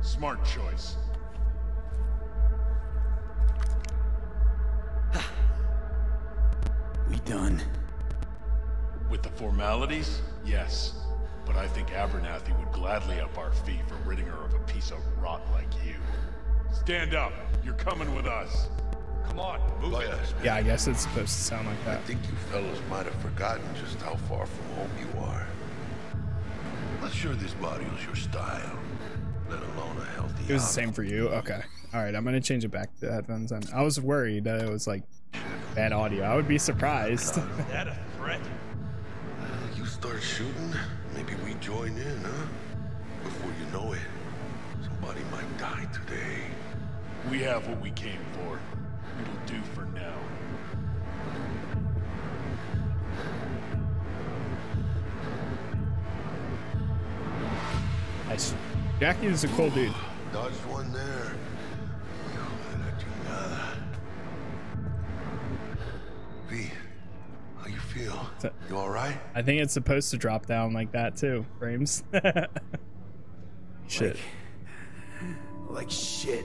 [SPEAKER 18] Smart choice.
[SPEAKER 5] We done.
[SPEAKER 18] With the formalities, yes. But I think Abernathy would gladly up our fee for ridding her of a piece of rot like you. Stand up. You're coming with us. Come on, move it.
[SPEAKER 1] Yeah, I guess it's supposed to sound like that.
[SPEAKER 6] I think you fellows might have forgotten just how far from home you are. Not sure this body was your style, let alone a healthy
[SPEAKER 1] It was the same for you. Okay. All right. I'm gonna change it back to headphones. Then I was worried that it was like bad audio. I would be surprised.
[SPEAKER 18] Is that a threat?
[SPEAKER 6] Uh, you start shooting, maybe we join in, huh? Before you know it, somebody might die today.
[SPEAKER 18] We have what we came for.
[SPEAKER 1] Nice. Jackie is a cool dude.
[SPEAKER 6] Dodged one there. V, how you feel? You all right?
[SPEAKER 1] I think it's supposed to drop down like that too. Frames. Shit.
[SPEAKER 5] Like shit.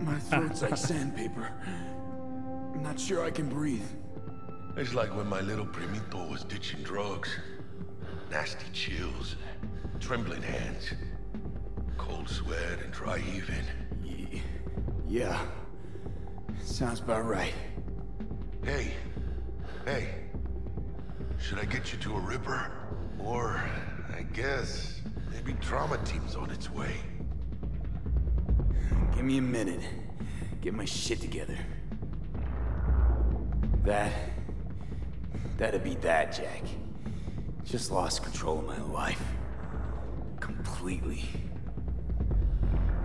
[SPEAKER 5] My throat's like sandpaper. I'm not sure I can breathe.
[SPEAKER 6] It's like when my little primito was ditching drugs. Nasty chills, trembling hands, cold sweat and dry heaving.
[SPEAKER 5] Yeah. Sounds about right.
[SPEAKER 6] Hey, hey. Should I get you to a Ripper? Or, I guess, maybe trauma team's on its way.
[SPEAKER 5] Give me a minute. Get my shit together. That... That'd be that, Jack. Just lost control of my life. Completely.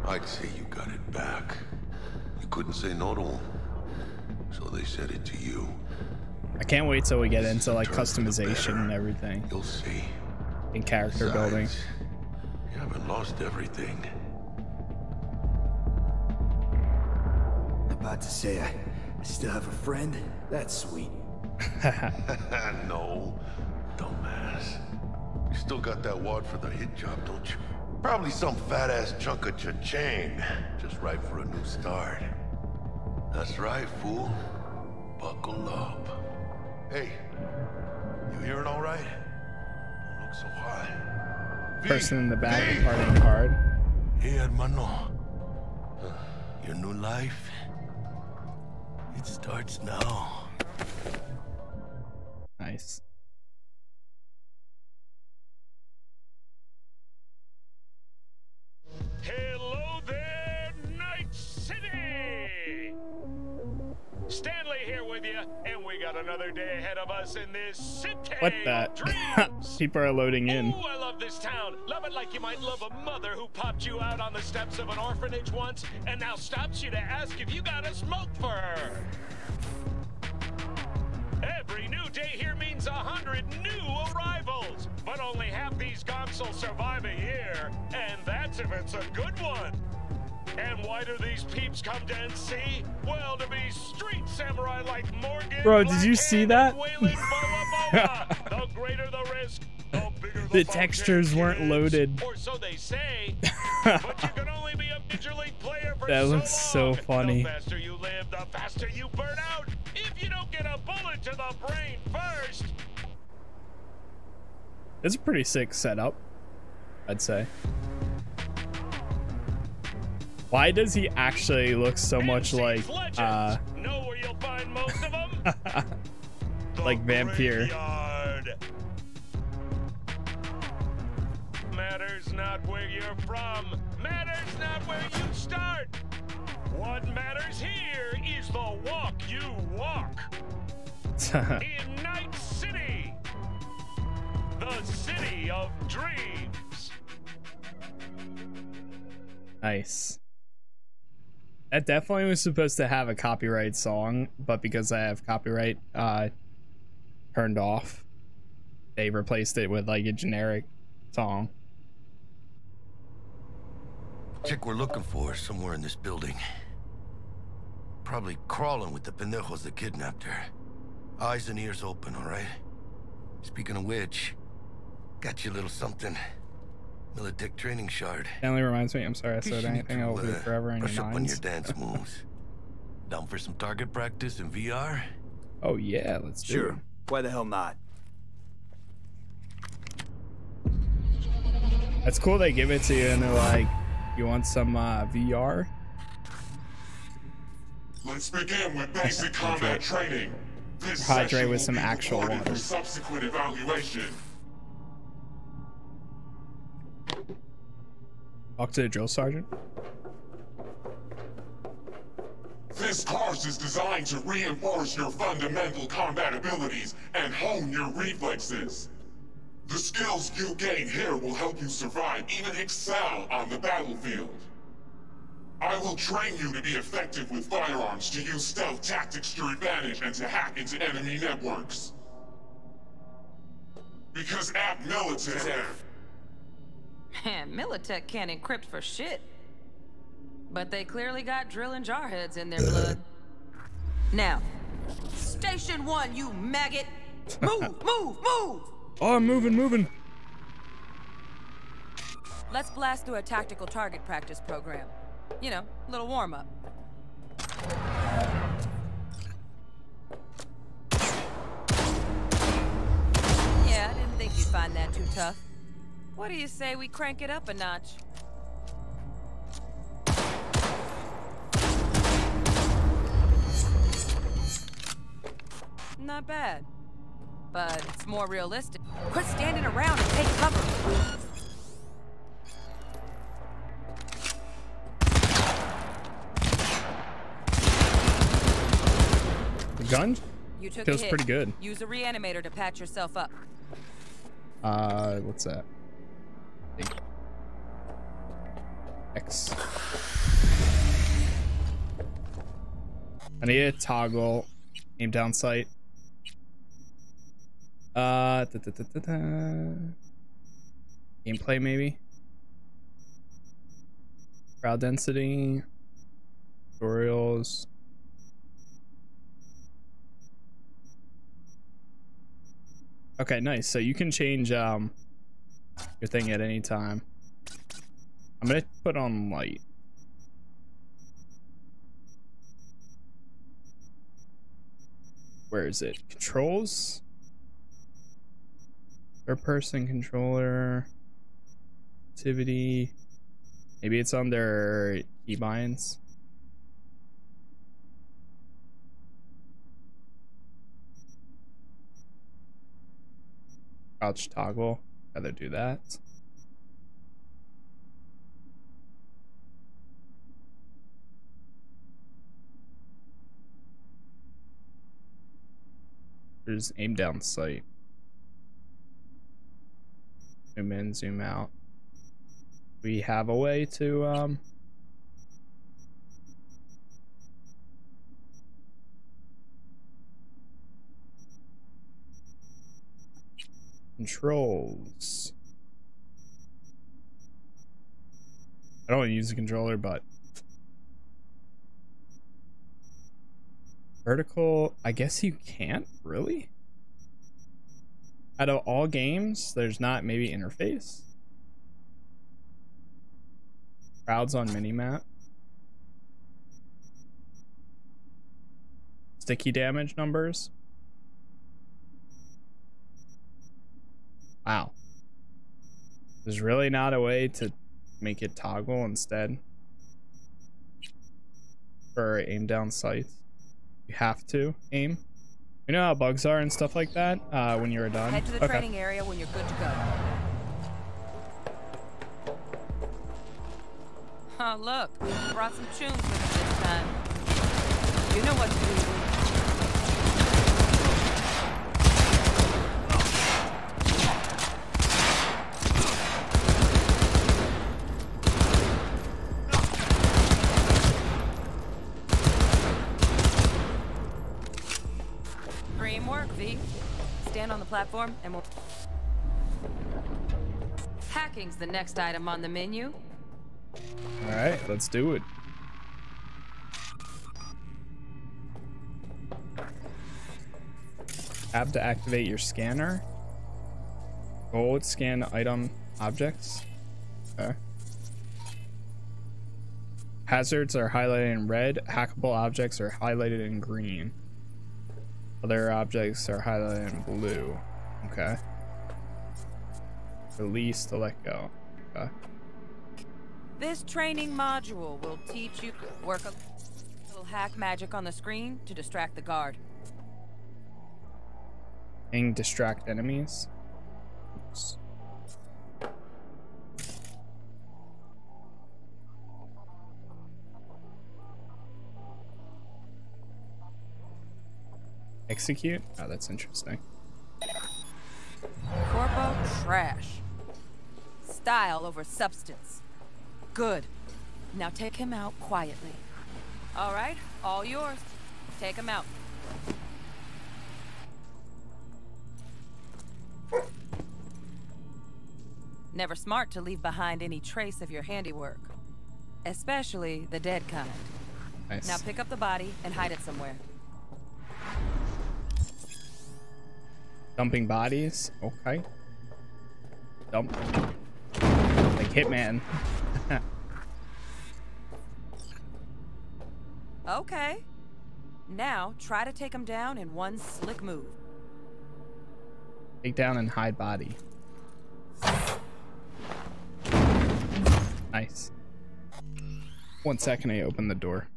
[SPEAKER 6] I'd say you got it back. You couldn't say no to them. So they said it to you.
[SPEAKER 1] I can't wait till we get into like customization and everything.
[SPEAKER 6] You'll see.
[SPEAKER 1] And character building.
[SPEAKER 6] You haven't lost everything.
[SPEAKER 5] about to say I, I still have a friend? That's sweet.
[SPEAKER 6] no, dumbass. You still got that wad for the hit job, don't you? Probably some fat-ass chunk of cha-chain. Just right for a new start. That's right, fool. Buckle up. Hey, you hearing all right? Don't look so high.
[SPEAKER 1] Person in the back partying hard.
[SPEAKER 6] Hey, hermano. Your new life, it starts now.
[SPEAKER 1] Nice.
[SPEAKER 2] Hello there, Night City! Stanley here with you, and we got another day ahead of us in this city.
[SPEAKER 1] What that? People are loading in.
[SPEAKER 2] Ooh, I love this town. Love it like you might love a mother who popped you out on the steps of an orphanage once and now stops you to ask if you got a smoke for her. Every day here means a hundred new arrivals, but only half these will survive a year, and that's if it's a good one. And why do these peeps come to NC? Well, to be street samurai like Morgan.
[SPEAKER 1] Bro, did you see that?
[SPEAKER 2] the greater the risk, the
[SPEAKER 1] textures weren't loaded.
[SPEAKER 2] or so they say. but you can only be a major league player for
[SPEAKER 1] That
[SPEAKER 2] so
[SPEAKER 1] looks so
[SPEAKER 2] long.
[SPEAKER 1] funny.
[SPEAKER 2] The faster you live, the faster you burn out. If you don't get a bullet to the brain first.
[SPEAKER 1] It's a pretty sick setup, I'd say. Why does he actually look so much like uh
[SPEAKER 2] Know where you'll find most of them?
[SPEAKER 1] like Vampire?
[SPEAKER 2] Matters not where you're from. Matters not where you start. What matters here is the walk you walk. in Night City, the city of dreams.
[SPEAKER 1] Nice. That definitely was supposed to have a copyright song, but because I have copyright uh turned off, they replaced it with like a generic song.
[SPEAKER 6] Chick we're looking for is somewhere in this building. Probably crawling with the pendejos that kidnapped her. Eyes and ears open, all right? Speaking of which, got you a little something. Militech training shard.
[SPEAKER 1] Stanley reminds me, I'm sorry I
[SPEAKER 6] In case
[SPEAKER 1] said
[SPEAKER 6] you
[SPEAKER 1] anything,
[SPEAKER 6] to,
[SPEAKER 1] I will be
[SPEAKER 6] uh,
[SPEAKER 1] forever in
[SPEAKER 6] brush
[SPEAKER 1] your
[SPEAKER 6] up on your dance moves. Down for some target practice in VR?
[SPEAKER 1] Oh yeah, let's do
[SPEAKER 5] Sure.
[SPEAKER 1] it.
[SPEAKER 5] Why the hell not?
[SPEAKER 1] That's cool they give it to you and they're like, you want some uh, VR?
[SPEAKER 19] Let's begin with basic combat training. This
[SPEAKER 1] Hydrate with some actual water.
[SPEAKER 19] For subsequent evaluation.
[SPEAKER 1] Talk to the drill sergeant.
[SPEAKER 19] This course is designed to reinforce your fundamental combat abilities and hone your reflexes. The skills you gain here will help you survive, even excel on the battlefield. I will train you to be effective with firearms, to use stealth tactics to your advantage, and to hack into enemy networks. Because at Militech,
[SPEAKER 20] Man, Militech can't encrypt for shit. But they clearly got drill and jarheads in their blood. Now, Station 1, you maggot! Move, move, move!
[SPEAKER 1] Oh, I'm moving, moving.
[SPEAKER 20] Let's blast through a tactical target practice program. You know, little warm up. Yeah, I didn't think you'd find that too tough. What do you say we crank it up a notch? Not bad. But it's more realistic. Quit standing around and take cover.
[SPEAKER 1] The gun
[SPEAKER 20] You took
[SPEAKER 1] feels pretty good.
[SPEAKER 20] Use a reanimator to patch yourself up.
[SPEAKER 1] Uh, what's that? X. I need a toggle aim down sight. Uh, da, da, da, gameplay maybe. Crowd density, tutorials. Okay, nice. So you can change um your thing at any time. I'm gonna put on light. Where is it? Controls? Third person controller. Activity. Maybe it's under keybinds. Crouch toggle. Rather do that. There's aim down sight. Zoom in, zoom out. We have a way to um controls. I don't want to use the controller, but vertical, I guess you can't really. Out of all games, there's not maybe interface. Crowds on minimap. Sticky damage numbers. Wow. There's really not a way to make it toggle instead for aim down sights. You have to aim. You know how bugs are and stuff like that uh, when you're done?
[SPEAKER 20] Head to the
[SPEAKER 1] Okay.
[SPEAKER 20] training area when you're good to go. Oh, look, we brought some tunes with us this time. You know what to do. Dream work, V. Stand on the platform and we'll... Hacking's the next item on the menu.
[SPEAKER 1] All right, let's do it. Tab to activate your scanner. Gold scan item objects. Okay. Hazards are highlighted in red. Hackable objects are highlighted in green. Other objects are highlighted in blue. Okay. Release to let go. Okay.
[SPEAKER 20] This training module will teach you to work a little hack magic on the screen to distract the guard.
[SPEAKER 1] and distract enemies. Oops. Execute? Oh, that's interesting.
[SPEAKER 20] Corpo trash. Style over substance. Good. Now take him out quietly. All right, all yours. Take him out. Never smart to leave behind any trace of your handiwork. Especially the dead kind.
[SPEAKER 1] Nice.
[SPEAKER 20] Now pick up the body and hide it somewhere.
[SPEAKER 1] Dumping bodies. Okay. Dump. Like Hitman.
[SPEAKER 20] Okay. Now try to take him down in one slick move.
[SPEAKER 1] Take down and hide body. Nice. One second, I open the door.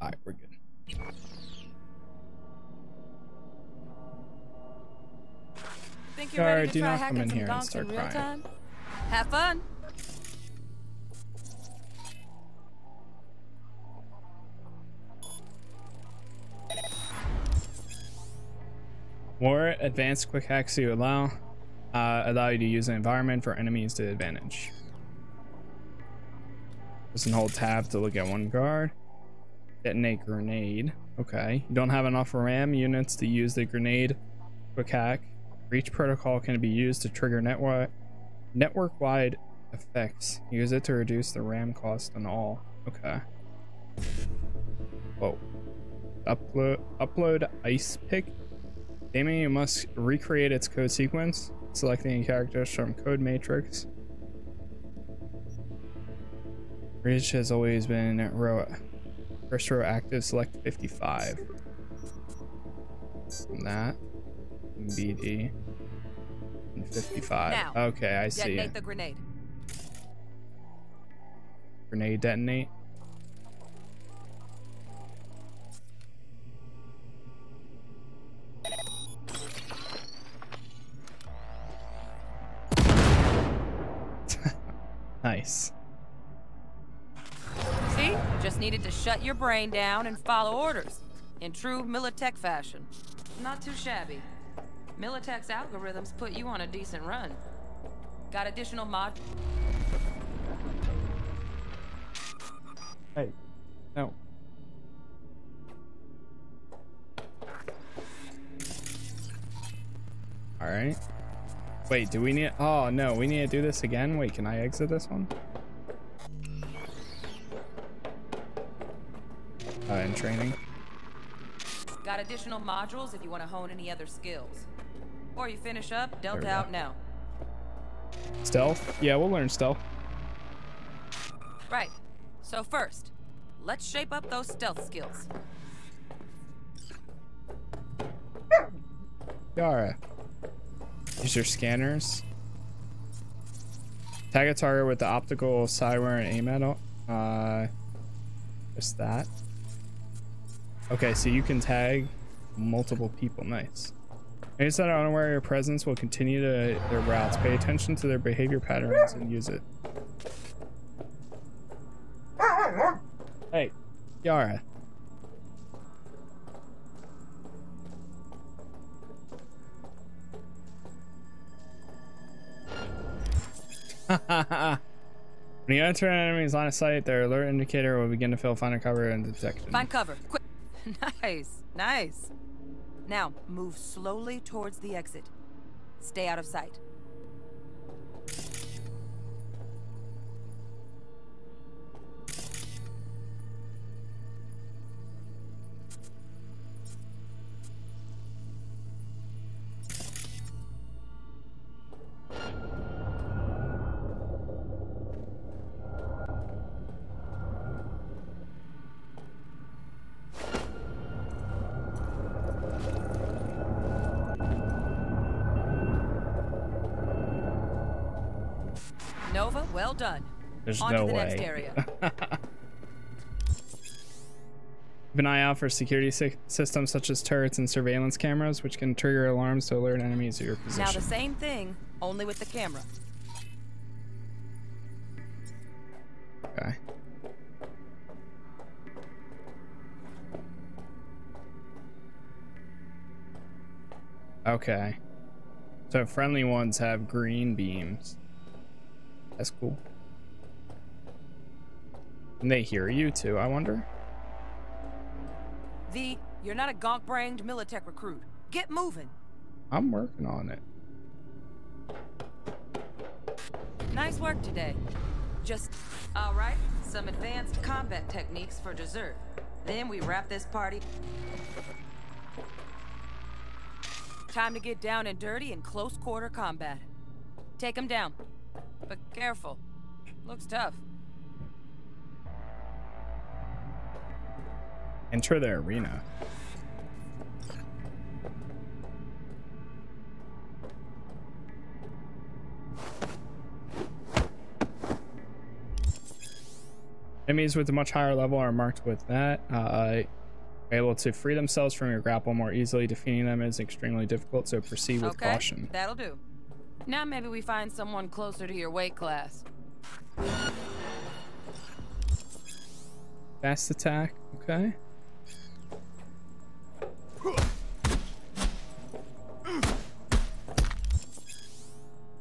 [SPEAKER 1] All right, we're good. Guard, do not come in here and start
[SPEAKER 20] in
[SPEAKER 1] crying.
[SPEAKER 20] time? Have fun.
[SPEAKER 1] More advanced quick hacks you allow uh, allow you to use an environment for enemies to advantage. Just and hold tab to look at one guard. Detonate grenade. Okay. You don't have enough RAM units to use the grenade quick hack. Breach protocol can be used to trigger network network-wide effects. Use it to reduce the RAM cost on all. Okay. Whoa. Upload upload ice pick. daemon, must recreate its code sequence, selecting characters from code matrix. Reach has always been row first row active, select 55. From that. BD. And 55.
[SPEAKER 20] Now,
[SPEAKER 1] okay, I see
[SPEAKER 20] detonate the grenade.
[SPEAKER 1] Grenade detonate. nice.
[SPEAKER 20] See? Just needed to shut your brain down and follow orders. In true Militech fashion. Not too shabby. Militech's algorithms put you on a decent run. Got additional mod...
[SPEAKER 1] Hey. No. All right. Wait, do we need? Oh no, we need to do this again. Wait, can I exit this one? Uh, in training.
[SPEAKER 20] Got additional modules if you want to hone any other skills. Or you finish up, Delta out now.
[SPEAKER 1] Stealth? Yeah, we'll learn stealth.
[SPEAKER 20] Right. So first, let's shape up those stealth skills.
[SPEAKER 1] Yara. Use your scanners. Tag a target with the optical cyberware and aim at it. Uh, just that. Okay, so you can tag multiple people. Nice. Units that are unaware of your presence will continue to their routes. Pay attention to their behavior patterns and use it. Hey, Yara. when you enter an enemy's line of sight, their alert indicator will begin to fill find a cover and detection.
[SPEAKER 20] Find cover. Quick. nice. Nice. Now, move slowly towards the exit. Stay out of sight. Done.
[SPEAKER 1] There's
[SPEAKER 20] On
[SPEAKER 1] no
[SPEAKER 20] to the
[SPEAKER 1] way. Keep an eye out for security sy- systems such as turrets and surveillance cameras, which can trigger alarms to alert enemies of your position.
[SPEAKER 20] Now the same thing, only with the camera.
[SPEAKER 1] Okay. Okay. So friendly ones have green beams. That's cool. And they hear you too, I wonder?
[SPEAKER 20] V, you're not a gonk-brained Militech recruit. Get moving.
[SPEAKER 1] I'm working on it.
[SPEAKER 20] Nice work today. Just, all right, some advanced combat techniques for dessert. Then we wrap this party. Time to get down and dirty in close quarter combat. Take him down. But careful. Looks tough.
[SPEAKER 1] Enter the arena. Enemies with a much higher level are marked with that. Uh, able to free themselves from your grapple more easily. Defeating them is extremely difficult, so proceed with
[SPEAKER 20] okay,
[SPEAKER 1] caution.
[SPEAKER 20] that'll do. Now maybe we find someone closer to your weight class.
[SPEAKER 1] Fast attack, okay.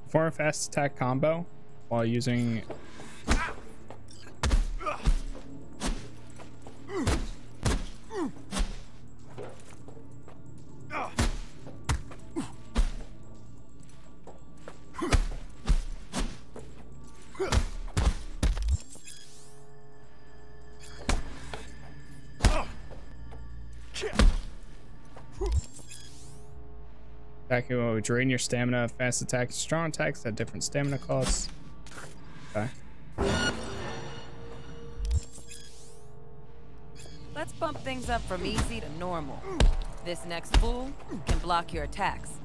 [SPEAKER 1] Perform a fast attack combo while using Attacking will drain your stamina. Fast attacks, strong attacks at different stamina costs. Okay.
[SPEAKER 20] Let's bump things up from easy to normal. This next fool can block your attacks.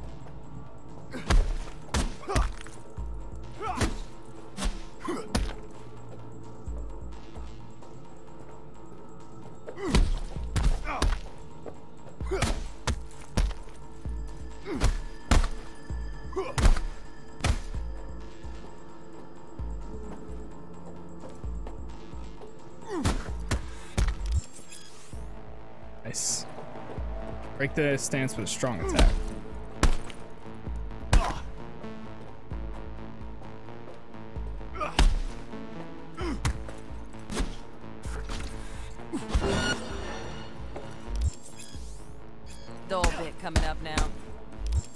[SPEAKER 1] Break the stance with a strong attack.
[SPEAKER 20] Dull bit coming up now.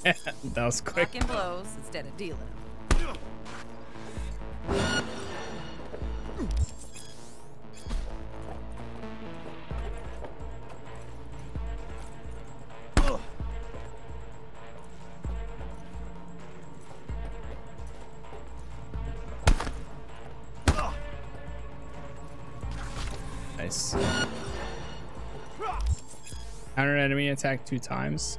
[SPEAKER 1] that was quick.
[SPEAKER 20] Blocking blows instead of dealing
[SPEAKER 1] enemy attack two times.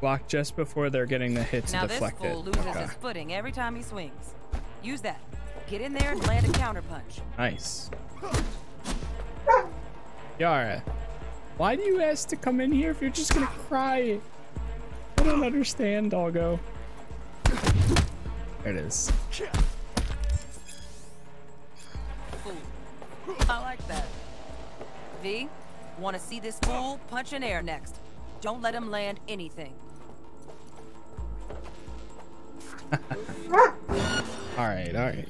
[SPEAKER 1] Block just before they're getting the hit to
[SPEAKER 20] Now this
[SPEAKER 1] deflect it.
[SPEAKER 20] fool loses
[SPEAKER 1] Okay.
[SPEAKER 20] his footing every time he swings. Use that. Get in there and land a counter punch.
[SPEAKER 1] Nice. Yara, why do you ask to come in here if you're just gonna cry? I don't understand, doggo. There it is.
[SPEAKER 20] Want to see this fool punch in air next. Don't let him land anything.
[SPEAKER 1] Alright, alright.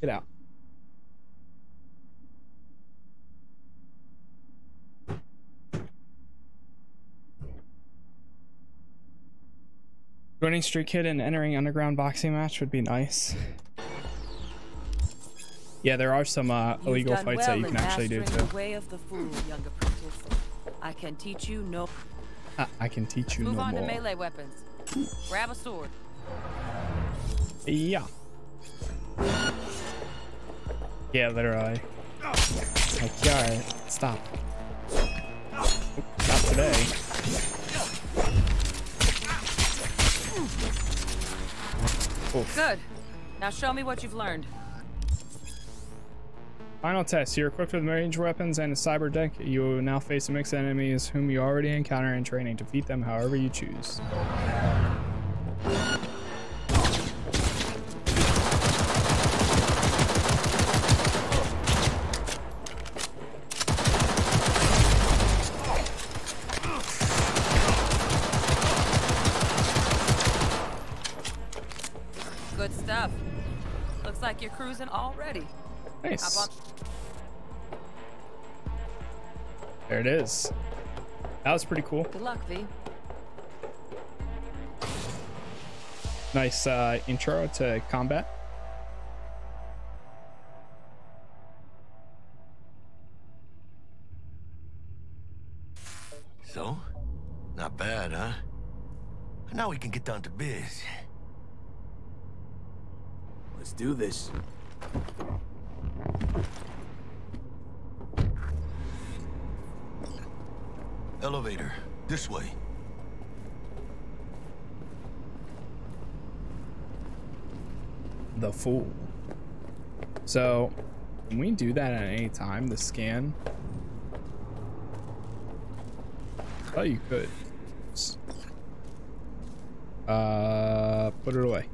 [SPEAKER 1] Get out. Joining Street Kid and entering underground boxing match would be nice. Yeah, there are some uh, illegal fights
[SPEAKER 20] well
[SPEAKER 1] that you can actually do
[SPEAKER 20] mastering
[SPEAKER 1] too.
[SPEAKER 20] The way of the fool. I can teach you no.
[SPEAKER 1] I can teach you no more.
[SPEAKER 20] Move on to melee weapons. Grab a sword.
[SPEAKER 1] Yeah. Yeah, literally. Like, yeah, stop. Not today. Oof.
[SPEAKER 20] Good. Now show me what you've learned.
[SPEAKER 1] Final test. You're equipped with range weapons and a cyber deck. You will now face a mix of enemies whom you already encounter in training. Defeat them however you choose.
[SPEAKER 20] Good stuff. Looks like you're cruising already.
[SPEAKER 1] Nice. There it is. That was pretty cool.
[SPEAKER 20] Good luck, V.
[SPEAKER 1] Nice uh, intro to combat.
[SPEAKER 6] So? Not bad, huh? Now we can get down to biz.
[SPEAKER 5] Let's do this.
[SPEAKER 6] Elevator. This way.
[SPEAKER 1] The Fool. So, can we do that at any time? The scan? Oh, you could. Uh, put it away.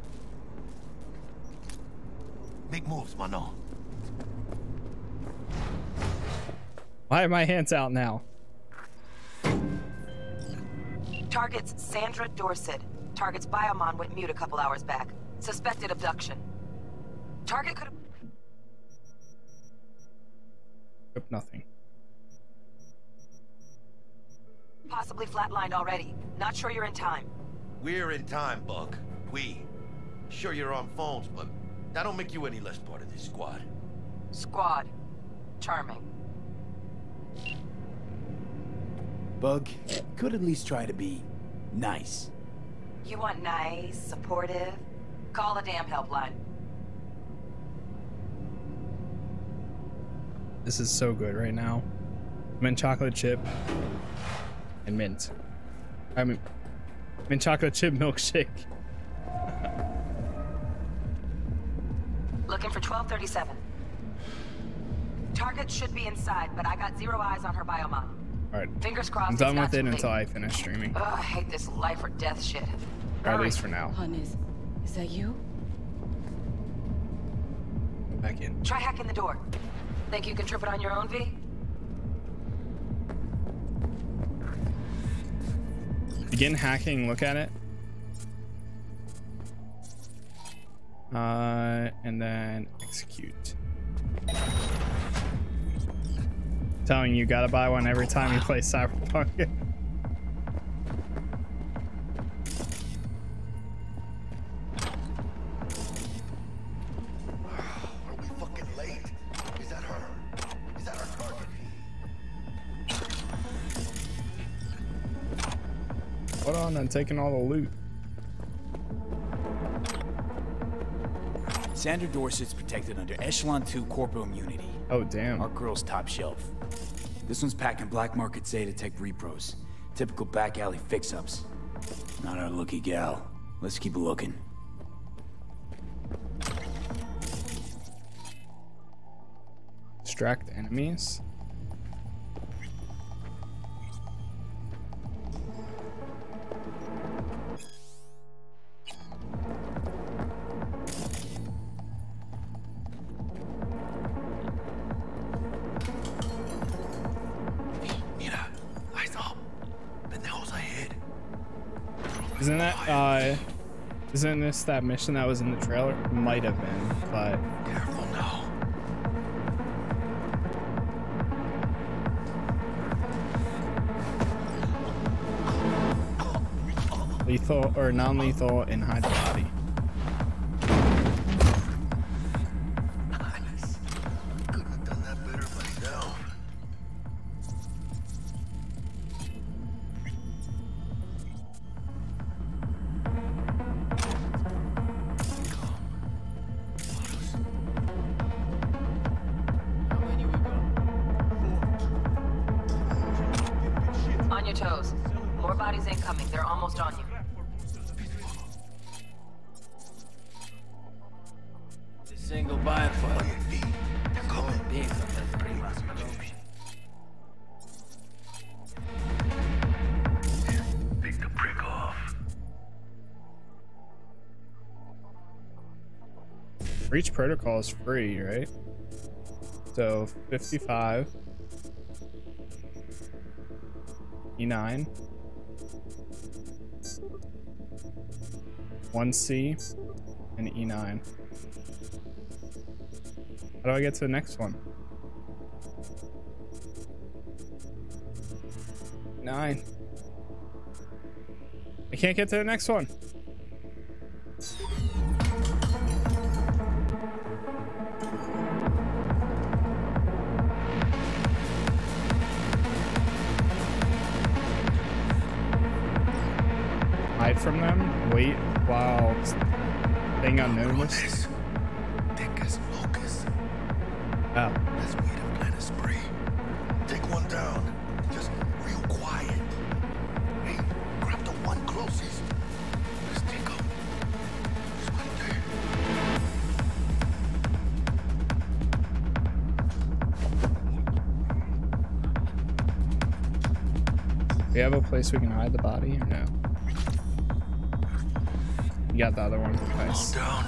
[SPEAKER 6] Make moves, Mano.
[SPEAKER 1] Why are my hands out now?
[SPEAKER 20] Targets Sandra Dorset. Target's Biomon went mute a couple hours back. Suspected abduction. Target could have...
[SPEAKER 1] Yep, nothing.
[SPEAKER 20] possibly flatlined already. Not sure you're in time.
[SPEAKER 6] We're in time, Buck. We. Sure you're on phones, but that don't make you any less part of this squad.
[SPEAKER 20] Squad. Charming.
[SPEAKER 5] Bug, could at least try to be Nice.
[SPEAKER 20] You want nice, supportive? Call the damn helpline.
[SPEAKER 1] This is so good right now. Mint chocolate chip and mint. I mean, mint chocolate chip milkshake.
[SPEAKER 20] Looking for 1237. Target should be inside, but I got zero eyes on her biomon.
[SPEAKER 1] Alright.
[SPEAKER 20] Fingers crossed.
[SPEAKER 1] I'm done with it until
[SPEAKER 20] late.
[SPEAKER 1] I finish streaming.
[SPEAKER 20] Ugh, I hate this life or death shit.
[SPEAKER 1] Or at least for now.
[SPEAKER 21] Hun, is, is that you?
[SPEAKER 1] Go back in.
[SPEAKER 20] Try hacking the door. Think you can trip it on your own, V?
[SPEAKER 1] Begin hacking, look at it. Uh, and then execute. Telling you, gotta buy one every time you play Cyberpunk.
[SPEAKER 6] Are we fucking? Is that her? Is that our target?
[SPEAKER 1] Hold on, I'm taking all the loot.
[SPEAKER 5] Sandra Dorset's protected under Echelon 2 Corpo Immunity.
[SPEAKER 1] Oh, damn.
[SPEAKER 5] Our girl's top shelf. This one's packing black market Zetatech repros. Typical back alley fix-ups. Not our lucky gal. Let's keep looking.
[SPEAKER 1] Distract enemies. Uh, isn't this that mission that was in the trailer? Might have been, but.
[SPEAKER 6] Careful now.
[SPEAKER 1] Lethal or non-lethal and hide the body. Breach protocol is free, right? So 55. E9. 1C and E9. How do I get to the next one? Nine. I can't get to the next one. Body or no? You got the other one. Nice.
[SPEAKER 6] down.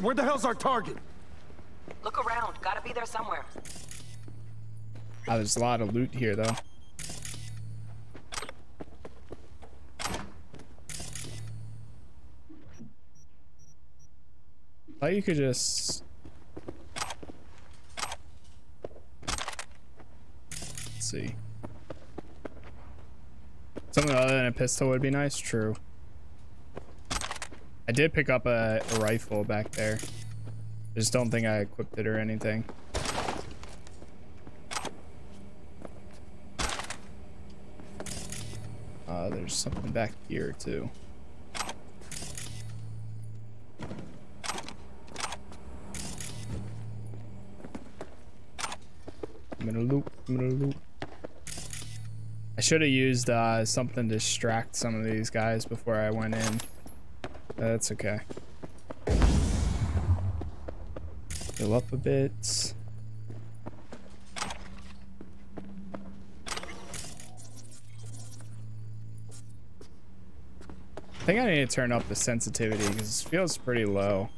[SPEAKER 22] Shit, where the hell's our target?
[SPEAKER 20] Look around. Gotta be there somewhere.
[SPEAKER 1] Oh, there's a lot of loot here, though. I Thought you could just. Let's see. Something other than a pistol would be nice. True. I did pick up a, a rifle back there. Just don't think I equipped it or anything. Uh, there's something back here too. I'm gonna loop. I'm gonna loop. I should have used uh, something to distract some of these guys before I went in. That's okay. Heal up a bit. I think I need to turn up the sensitivity because it feels pretty low.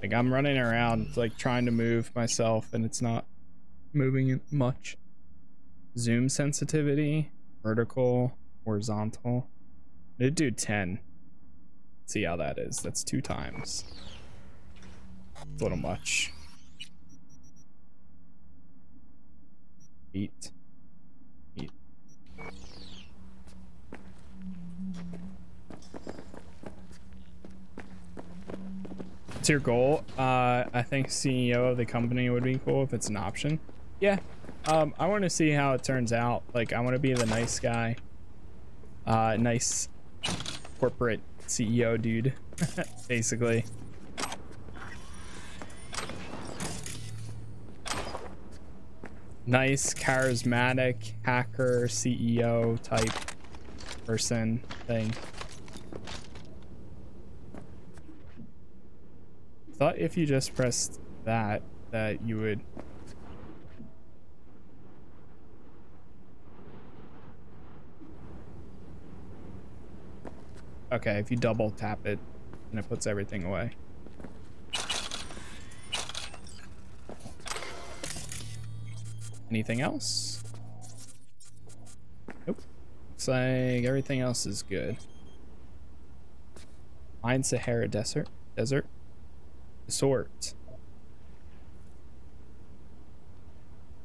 [SPEAKER 1] Like I'm running around like trying to move myself and it's not moving it much. Zoom sensitivity, vertical, horizontal. It'd do 10. See how that is. That's two times. A little much. Eight. Eight. What's your goal? Uh, I think CEO of the company would be cool if it's an option. Yeah. Um, I want to see how it turns out. Like, I want to be the nice guy. Uh, nice corporate CEO dude, basically. Nice, charismatic hacker, CEO type person thing. Thought if you just pressed that, that you would Okay, if you double tap it, and it puts everything away. Anything else? Nope. Looks like everything else is good. Mine Sahara Desert. Desert. Sort.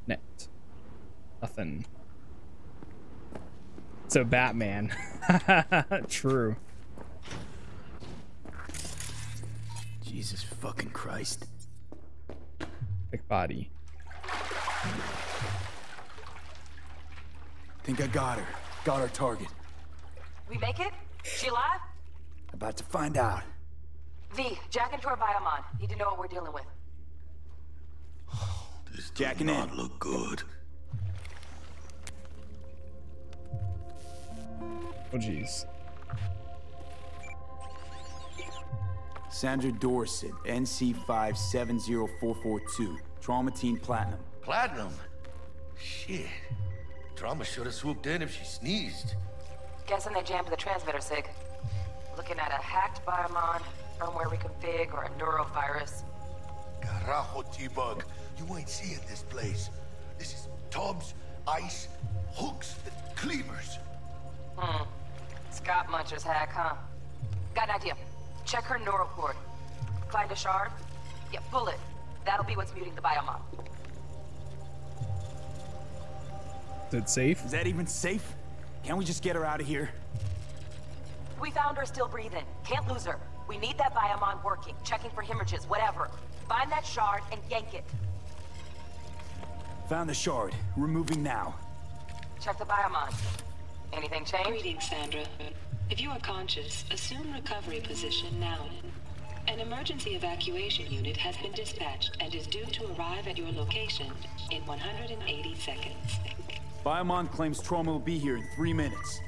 [SPEAKER 1] Net. Nothing. So Batman. True.
[SPEAKER 5] Jesus fucking Christ.
[SPEAKER 1] Big body.
[SPEAKER 22] Think I got her. Got our target.
[SPEAKER 20] We make it? She alive?
[SPEAKER 22] About to find out.
[SPEAKER 20] V, jack into her biomon. Need to know what we're dealing with.
[SPEAKER 6] This
[SPEAKER 22] Jacking
[SPEAKER 6] does
[SPEAKER 22] in.
[SPEAKER 6] not look good.
[SPEAKER 1] Oh jeez.
[SPEAKER 22] Sandra Dorset, NC570442. Trauma Team Platinum.
[SPEAKER 6] Platinum? Shit. Trauma should have swooped in if she sneezed.
[SPEAKER 20] Guessing they jammed the transmitter sig. Looking at a hacked biomon, firmware reconfig, or a neurovirus.
[SPEAKER 6] Carajo, T-Bug. You ain't seeing this place. This is tubs, ice, hooks, and cleavers.
[SPEAKER 20] Hmm. Scott Muncher's hack, huh? Got an idea. Check her neural cord. Find a shard? Yeah, pull it. That'll be what's muting the biomon.
[SPEAKER 1] Is it safe?
[SPEAKER 5] Is that even safe? Can't we just get her out of here?
[SPEAKER 20] We found her still breathing. Can't lose her. We need that biomon working, checking for hemorrhages, whatever. Find that shard and yank it.
[SPEAKER 5] Found the shard. Removing now.
[SPEAKER 20] Check the biomon. Anything change?
[SPEAKER 23] Greetings, Sandra. If you are conscious, assume recovery position now. An emergency evacuation unit has been dispatched and is due to arrive at your location in 180 seconds.
[SPEAKER 5] Biomon claims trauma will be here in three minutes.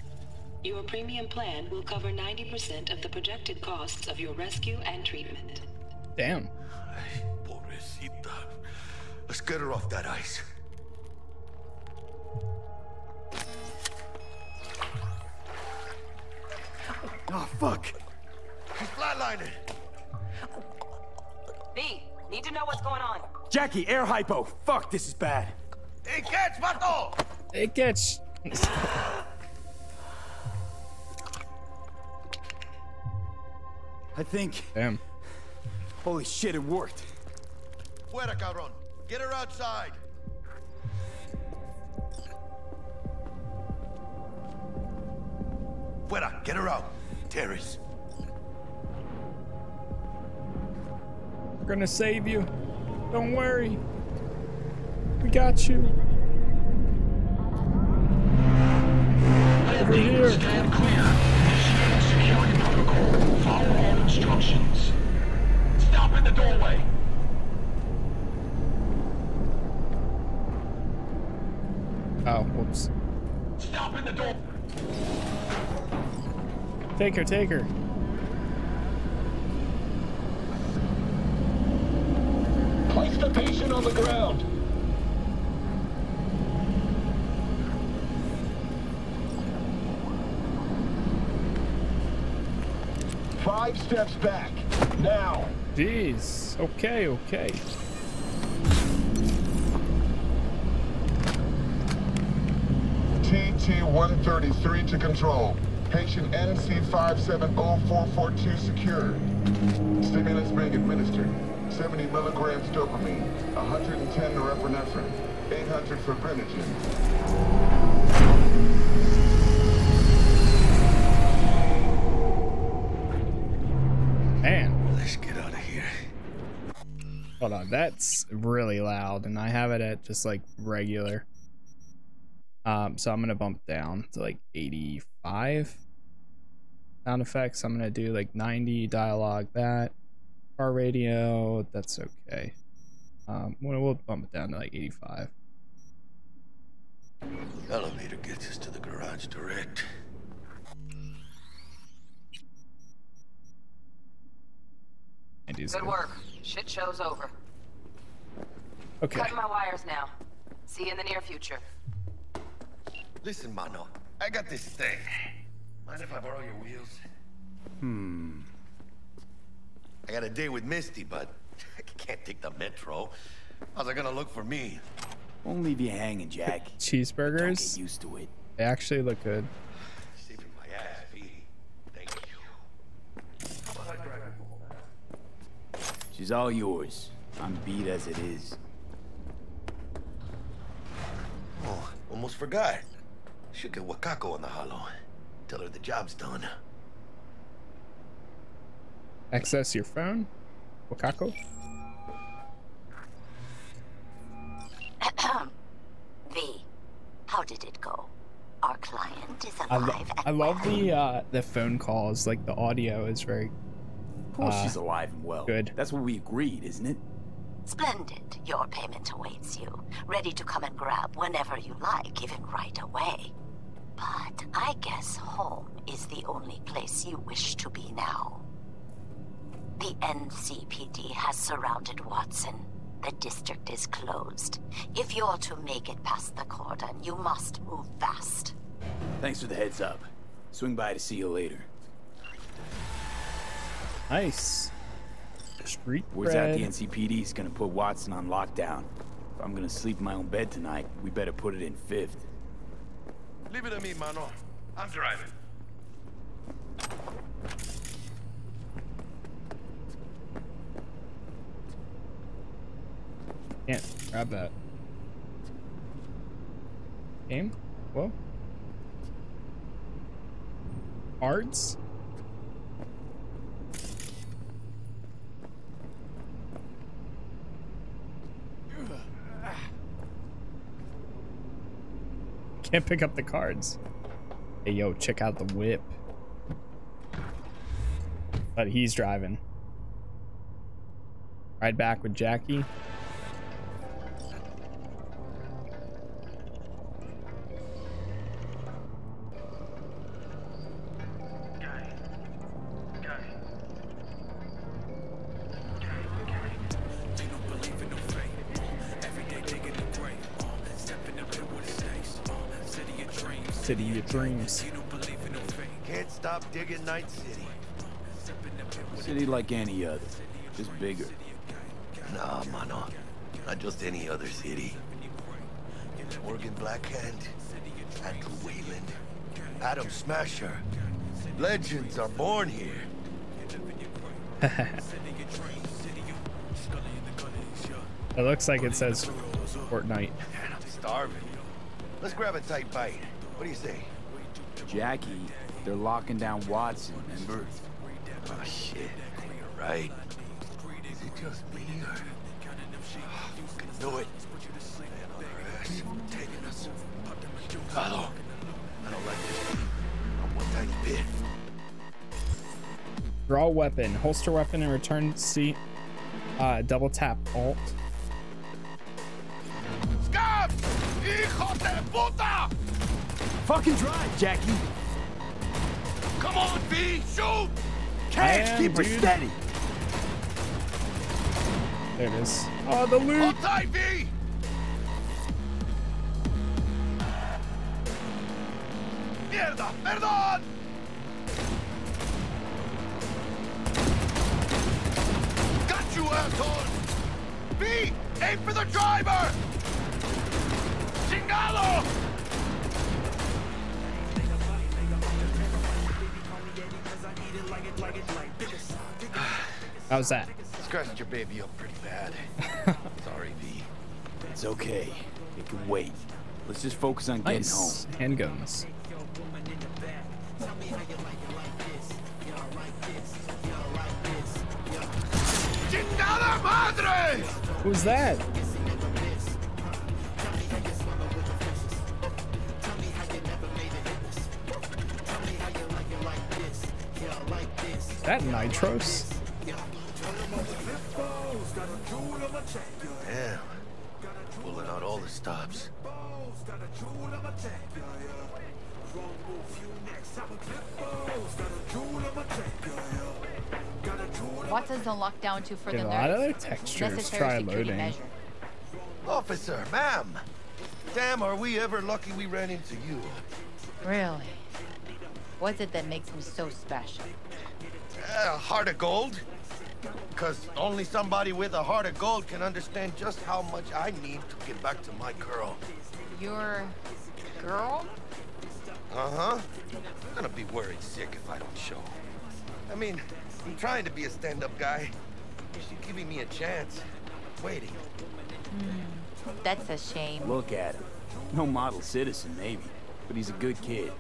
[SPEAKER 23] Your premium plan will cover 90% of the projected costs of your rescue and treatment.
[SPEAKER 1] Damn.
[SPEAKER 6] Pobrecita. Let's get her off that ice.
[SPEAKER 5] Oh, fuck.
[SPEAKER 6] He's flatlining.
[SPEAKER 20] V, need to know what's going on.
[SPEAKER 5] Jackie, air hypo. Fuck, this is bad.
[SPEAKER 6] Hey, catch, vato!
[SPEAKER 1] It gets.
[SPEAKER 5] I think.
[SPEAKER 1] Damn.
[SPEAKER 5] Holy shit, it worked.
[SPEAKER 6] Fuera, cabrón. Get her outside. Fuera, get her out. Terrace.
[SPEAKER 1] We're gonna save you. Don't worry. We got you. Over here.
[SPEAKER 19] Stand clear. Initiating security protocol. Follow all instructions. Stop in the doorway.
[SPEAKER 1] Oh, whoops.
[SPEAKER 19] Stop in the door.
[SPEAKER 1] Take her, take her.
[SPEAKER 19] Place the patient on the ground. Five steps back. Now.
[SPEAKER 1] Jeez. Okay, okay.
[SPEAKER 13] TT-133 to control. Patient NC570442 secured. Stimulants being administered. 70 milligrams dopamine, 110 norepinephrine, 800 fibrinogen.
[SPEAKER 1] Man.
[SPEAKER 6] Let's get out of here.
[SPEAKER 1] Hold on. That's really loud, and I have it at just like regular. Um, so I'm gonna bump down to like 85 sound effects. I'm gonna do like 90 dialogue. That car radio. That's okay. Um, we'll, we'll bump it down to like 85.
[SPEAKER 6] Elevator gets us to the garage direct.
[SPEAKER 20] Good work. Shit show's over.
[SPEAKER 1] Okay.
[SPEAKER 20] Cutting my wires now. See you in the near future.
[SPEAKER 6] Listen, mano. I got this thing. Mind if I borrow your wheels?
[SPEAKER 5] Hmm.
[SPEAKER 6] I got a date with Misty, but I can't take the metro. How's it gonna look for me?
[SPEAKER 5] Won't leave you hanging, Jack.
[SPEAKER 1] Cheeseburgers.
[SPEAKER 5] Don't get used to it.
[SPEAKER 1] They actually look good.
[SPEAKER 6] Saving my ass, V. Thank you.
[SPEAKER 5] She's all yours. I'm beat as it is.
[SPEAKER 6] Oh, almost forgot. Should get Wakako on the holo. Tell her the job's done.
[SPEAKER 1] Access your phone. Wakako.
[SPEAKER 24] V, how did it go? Our client is
[SPEAKER 1] I, lo-
[SPEAKER 24] alive
[SPEAKER 1] I love the uh, the phone calls. Like the audio is very.
[SPEAKER 5] Of course
[SPEAKER 1] uh,
[SPEAKER 5] she's alive and well.
[SPEAKER 1] Good.
[SPEAKER 5] That's what we agreed, isn't it?
[SPEAKER 24] Splendid. Your payment awaits you. Ready to come and grab whenever you like, even right away. But I guess home is the only place you wish to be now. The NCPD has surrounded Watson. The district is closed. If you're to make it past the cordon, you must move fast.
[SPEAKER 5] Thanks for the heads up. Swing by to see you later.
[SPEAKER 1] Nice. Street
[SPEAKER 5] Word's out
[SPEAKER 1] bread.
[SPEAKER 5] the NCPD's gonna put Watson on lockdown. If I'm gonna sleep in my own bed tonight, we better put it in fifth.
[SPEAKER 6] Leave it to me, mano. I'm driving.
[SPEAKER 1] Can't grab that. Game? Whoa. Cards? Can't pick up the cards. Hey, yo, check out the whip. But he's driving. Ride back with Jackie. Dreams.
[SPEAKER 6] Can't stop digging Night City.
[SPEAKER 5] City like any other, just bigger.
[SPEAKER 6] Nah, mano. Not just any other city. Morgan Blackhand, Andrew Weyland, Adam Smasher. Legends are born here.
[SPEAKER 1] It looks like it says Fortnite.
[SPEAKER 6] I'm starving. Let's grab a tight bite. What do you say?
[SPEAKER 5] Jackie, they're locking down Watson, remember?
[SPEAKER 6] Oh, shit. You're right. Is it just me or... Oh, fucking know it. Man on our ass. Taking us. Hello. I don't like this. Not one tiny bit.
[SPEAKER 1] Draw weapon, holster weapon, and return seat. Uh, double tap alt.
[SPEAKER 6] Scab! Hijo de puta!
[SPEAKER 5] Fucking drive, Jackie.
[SPEAKER 6] Come on, V! Shoot!
[SPEAKER 5] Can't
[SPEAKER 1] am,
[SPEAKER 5] keep her
[SPEAKER 1] dude.
[SPEAKER 5] steady.
[SPEAKER 1] There it is. Oh, the loot.
[SPEAKER 6] Hold tight, V! Mierda! Perdón! Got you, asshole! V! Aim for the driver! Chingado!
[SPEAKER 1] How's that?
[SPEAKER 6] Scratched your baby up pretty bad. Sorry, V.
[SPEAKER 5] It's okay. It can wait. Let's just focus on getting home.
[SPEAKER 1] Handguns. Who's that? That Nitros?
[SPEAKER 6] Damn. Pulling out all the stops.
[SPEAKER 21] Watson's on lockdown to further
[SPEAKER 1] Did a lot of their textures try loading.
[SPEAKER 21] measures.
[SPEAKER 6] Officer, ma'am. Damn, are we ever lucky we ran into you?
[SPEAKER 21] Really? What's it that makes me so special?
[SPEAKER 6] Uh, heart of gold? Because only somebody with a heart of gold can understand just how much I need to get back to my girl.
[SPEAKER 21] Your girl?
[SPEAKER 6] Uh-huh. I'm gonna be worried sick if I don't show. I mean, I'm trying to be a stand-up guy. She's giving me a chance. Waiting.
[SPEAKER 21] Hmm, that's a shame.
[SPEAKER 5] Look at him. No model citizen, maybe, but he's a good kid.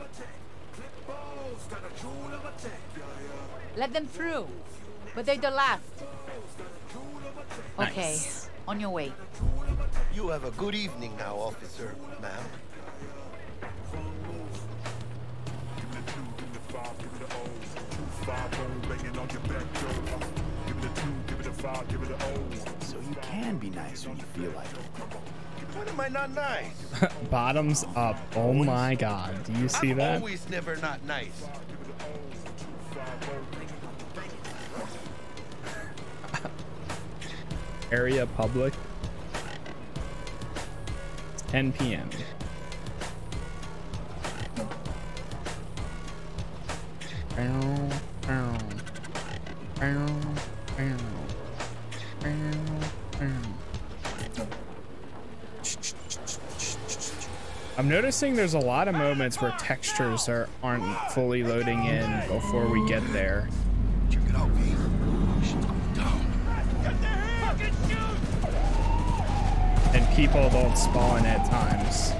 [SPEAKER 21] Let them through. But they're the last. Okay,
[SPEAKER 1] Nice.
[SPEAKER 21] on your way.
[SPEAKER 6] You have a good evening now, officer, ma'am.
[SPEAKER 5] So you can be nice when you feel like it.
[SPEAKER 6] When am I not nice?
[SPEAKER 1] Bottoms up. Oh my god. Do you see
[SPEAKER 6] I'm
[SPEAKER 1] that?
[SPEAKER 6] always never not nice.
[SPEAKER 1] Area public. It's 10 p.m. Bow, bow, bow, I'm noticing there's a lot of moments where textures are aren't fully loading in before we get there.
[SPEAKER 6] Check it out.
[SPEAKER 1] And people don't spawn at times.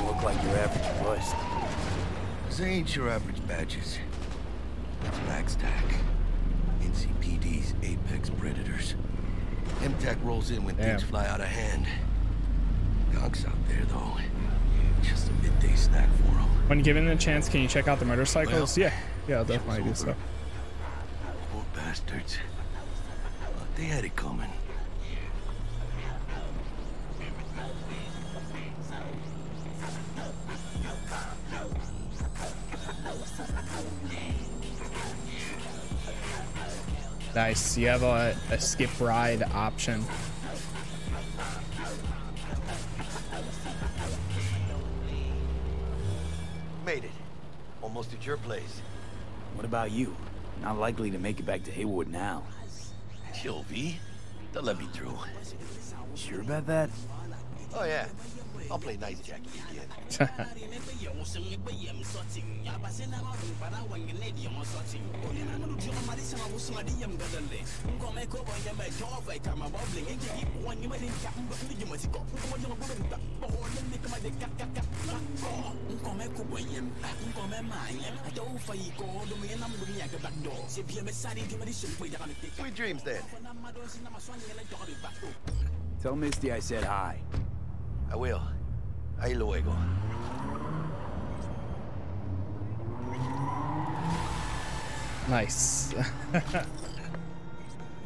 [SPEAKER 5] You look like your average bust.
[SPEAKER 6] This ain't your average badges. It's MaxTac. NCPD's apex predators. MaxTac rolls in when things fly out of hand. Gonks out there, though. Just a midday snack for them.
[SPEAKER 1] When given the chance, can you check out the motorcycles? yeah, yeah, I'll definitely do so.
[SPEAKER 6] Poor bastards. But they had it coming.
[SPEAKER 1] Nice. You have a, a skip ride option.
[SPEAKER 6] Made it. Almost at your place.
[SPEAKER 5] What about you? Not likely to make it back to Heywood now.
[SPEAKER 6] Chill, V. They'll let me through.
[SPEAKER 5] Sure about that?
[SPEAKER 6] Oh, yeah. I'll play nice Jackie. Sweet dreams, then.
[SPEAKER 5] Tell Misty I said hi.
[SPEAKER 6] I will. Ahí luego.
[SPEAKER 1] Nice. all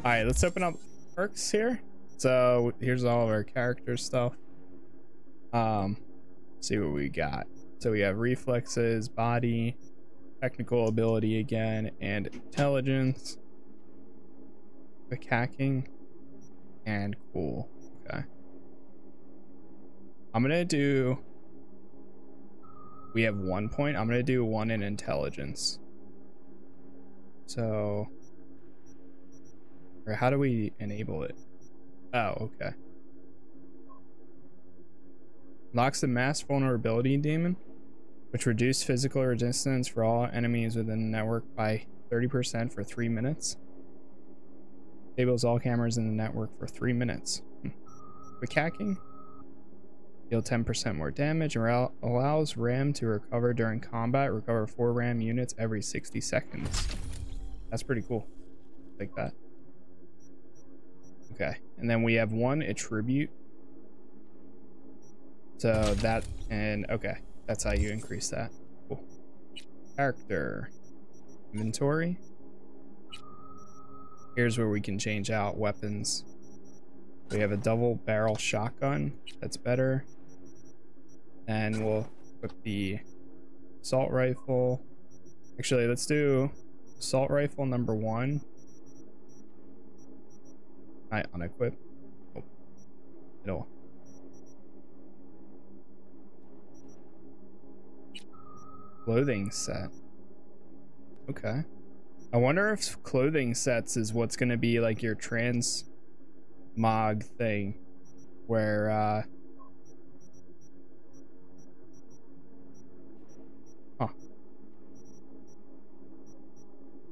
[SPEAKER 1] right, let's open up perks here. So here's all of our character stuff. Um, see what we got. So we have reflexes, body, technical ability again, and intelligence. Quick hacking, and cool. Okay. I'm gonna do. We have one point. I'm gonna do one in intelligence. So, or how do we enable it? Oh, okay. Locks the mass vulnerability daemon, which reduce physical resistance for all enemies within the network by 30% for three minutes. Disables all cameras in the network for three minutes. Hmm. Hacking. Deal 10% more damage and allows RAM to recover during combat. Recover 4 RAM units every 60 seconds. That's pretty cool. Like that. Okay. And then we have one attribute. So that, and okay. That's how you increase that. Cool. Character. Inventory. Here's where we can change out weapons. We have a double barrel shotgun. That's better. And we'll equip the assault rifle. Actually, let's do assault rifle number one. I unequip. Oh, it'll. Clothing set. Okay. I wonder if clothing sets is what's going to be like your trans mog thing where uh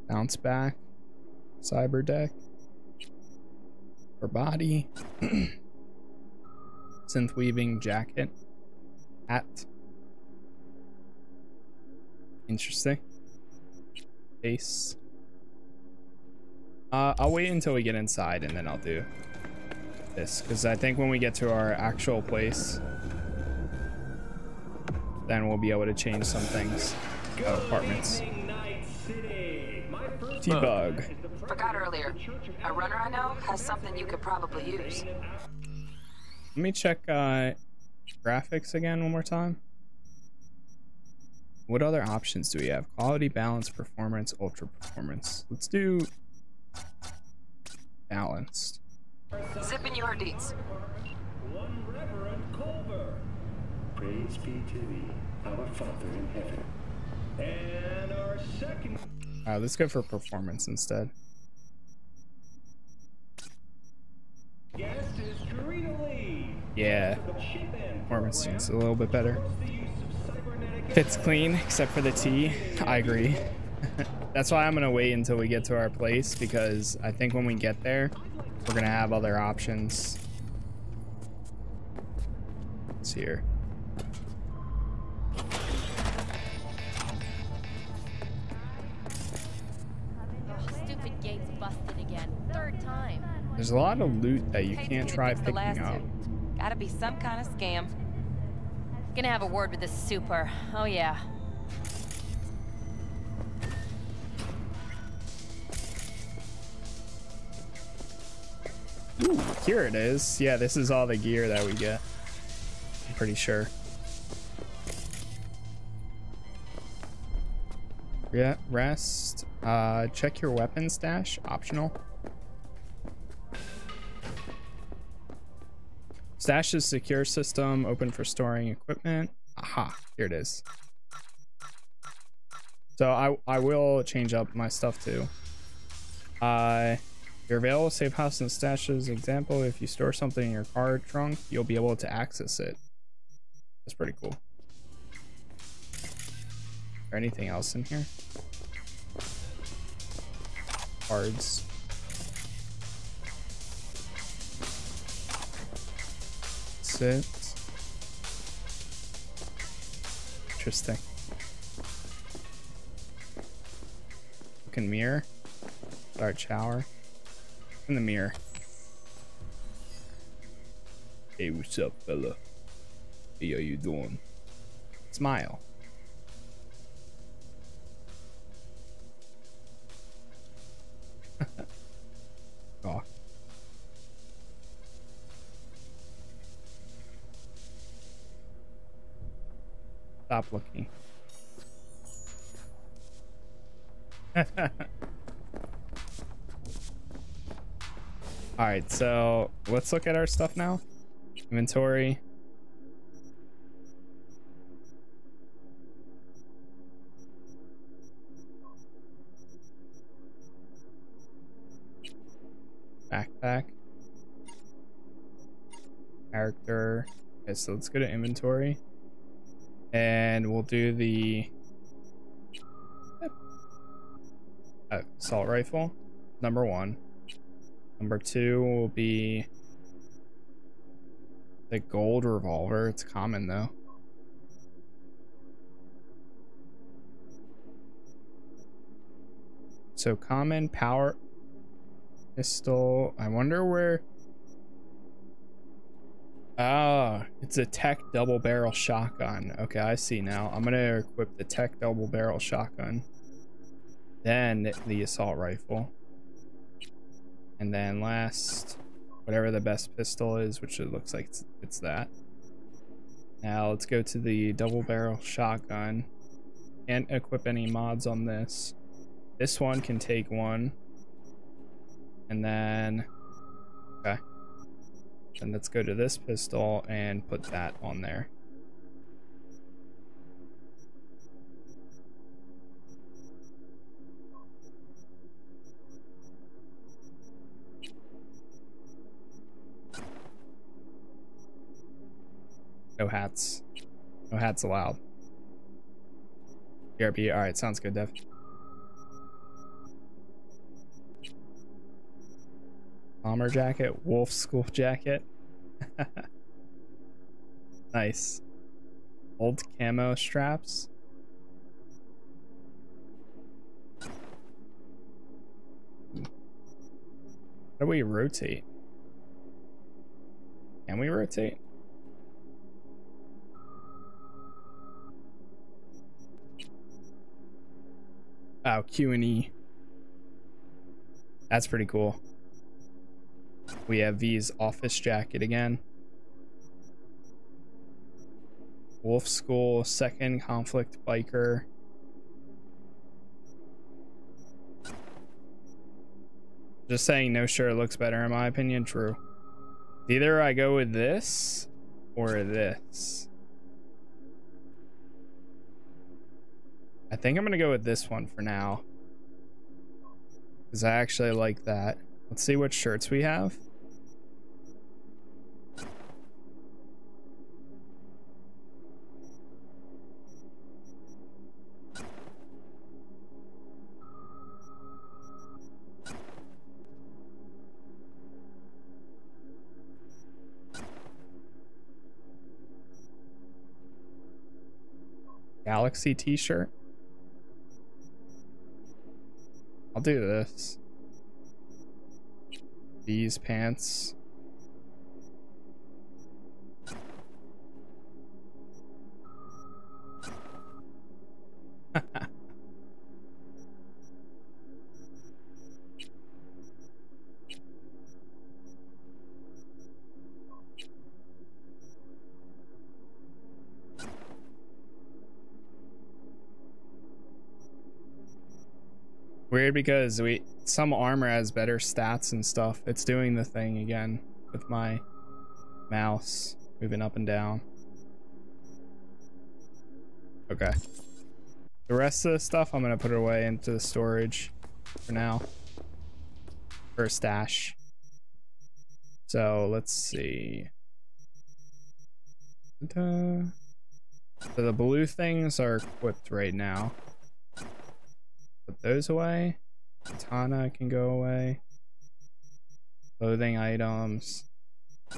[SPEAKER 1] bounce back cyber deck or body synth weaving jacket hat. Interesting. Base uh, I'll wait until we get inside and then I'll do this because I think when we get to our actual place then we'll be able to change some things about apartments T-Bug
[SPEAKER 20] Forgot earlier. A runner I know has something you could probably use.
[SPEAKER 1] let me check uh, graphics again one more time what other options do we have quality balance performance ultra performance let's do balanced
[SPEAKER 20] Zipping your deeds.
[SPEAKER 25] Praise be to thee, our Father in heaven. And our second
[SPEAKER 1] uh, let's go for performance instead
[SPEAKER 25] guest is Karina Lee.
[SPEAKER 1] Yeah. Mormonstein's a little bit better. Fits clean, except for the T. I agree. That's why I'm gonna wait until we get to our place because I think when we get there, we're gonna have other options. It's here. There's a lot of loot that you can't try picking up.
[SPEAKER 20] Gotta be some kind of scam.
[SPEAKER 26] Gonna have a word with this super. Oh yeah.
[SPEAKER 1] Ooh, here it is. Yeah, this is all the gear that we get. I'm pretty sure. Yeah, rest. Uh, check your weapon stash. Optional. Stash is secure system, open for storing equipment. Aha, here it is. So I, I will change up my stuff too. Uh, your available safe house and stashes example, if you store something in your car trunk, you'll be able to access it. That's pretty cool. There anything else in here? Cards. It. Interesting. Looking mirror. Start shower. In the mirror. Hey, what's up, fella? Hey, how you doing? Smile. Stop looking. All right, so let's look at our stuff now. Inventory. Backpack. Character. Okay, so let's go to inventory. And we'll do the uh, assault rifle, number one. Number two will be the gold revolver. It's common though. So common power pistol. I wonder where. Ah, it's a tech double barrel shotgun. Okay, I see now. I'm gonna equip the tech double barrel shotgun. Then the assault rifle. And then last, whatever the best pistol is, which it looks like it's, it's that. Now let's go to the double barrel shotgun. Can't equip any mods on this. This one can take one. And then. Then let's go to this pistol and put that on there. No hats. No hats allowed. BRB. All right, sounds good, Dev. Bomber jacket, wolf school jacket. nice. Old camo straps. How do we rotate? Can we rotate? Oh, Q and E. That's pretty cool. We have V's office jacket again. Wolf School, second conflict biker. Just saying no shirt looks better in my opinion, true. Either I go with this or this. I think I'm gonna go with this one for now. Because I actually like that. Let's see what shirts we have. Galaxy t-shirt. I'll do this. These pants. Weird because we some armor has better stats and stuff. It's doing the thing again with my mouse moving up and down. Okay. The rest of the stuff I'm gonna put away into the storage for now. For a stash. So let's see. So the blue things are equipped right now. Those away. Katana can go away. Clothing items. I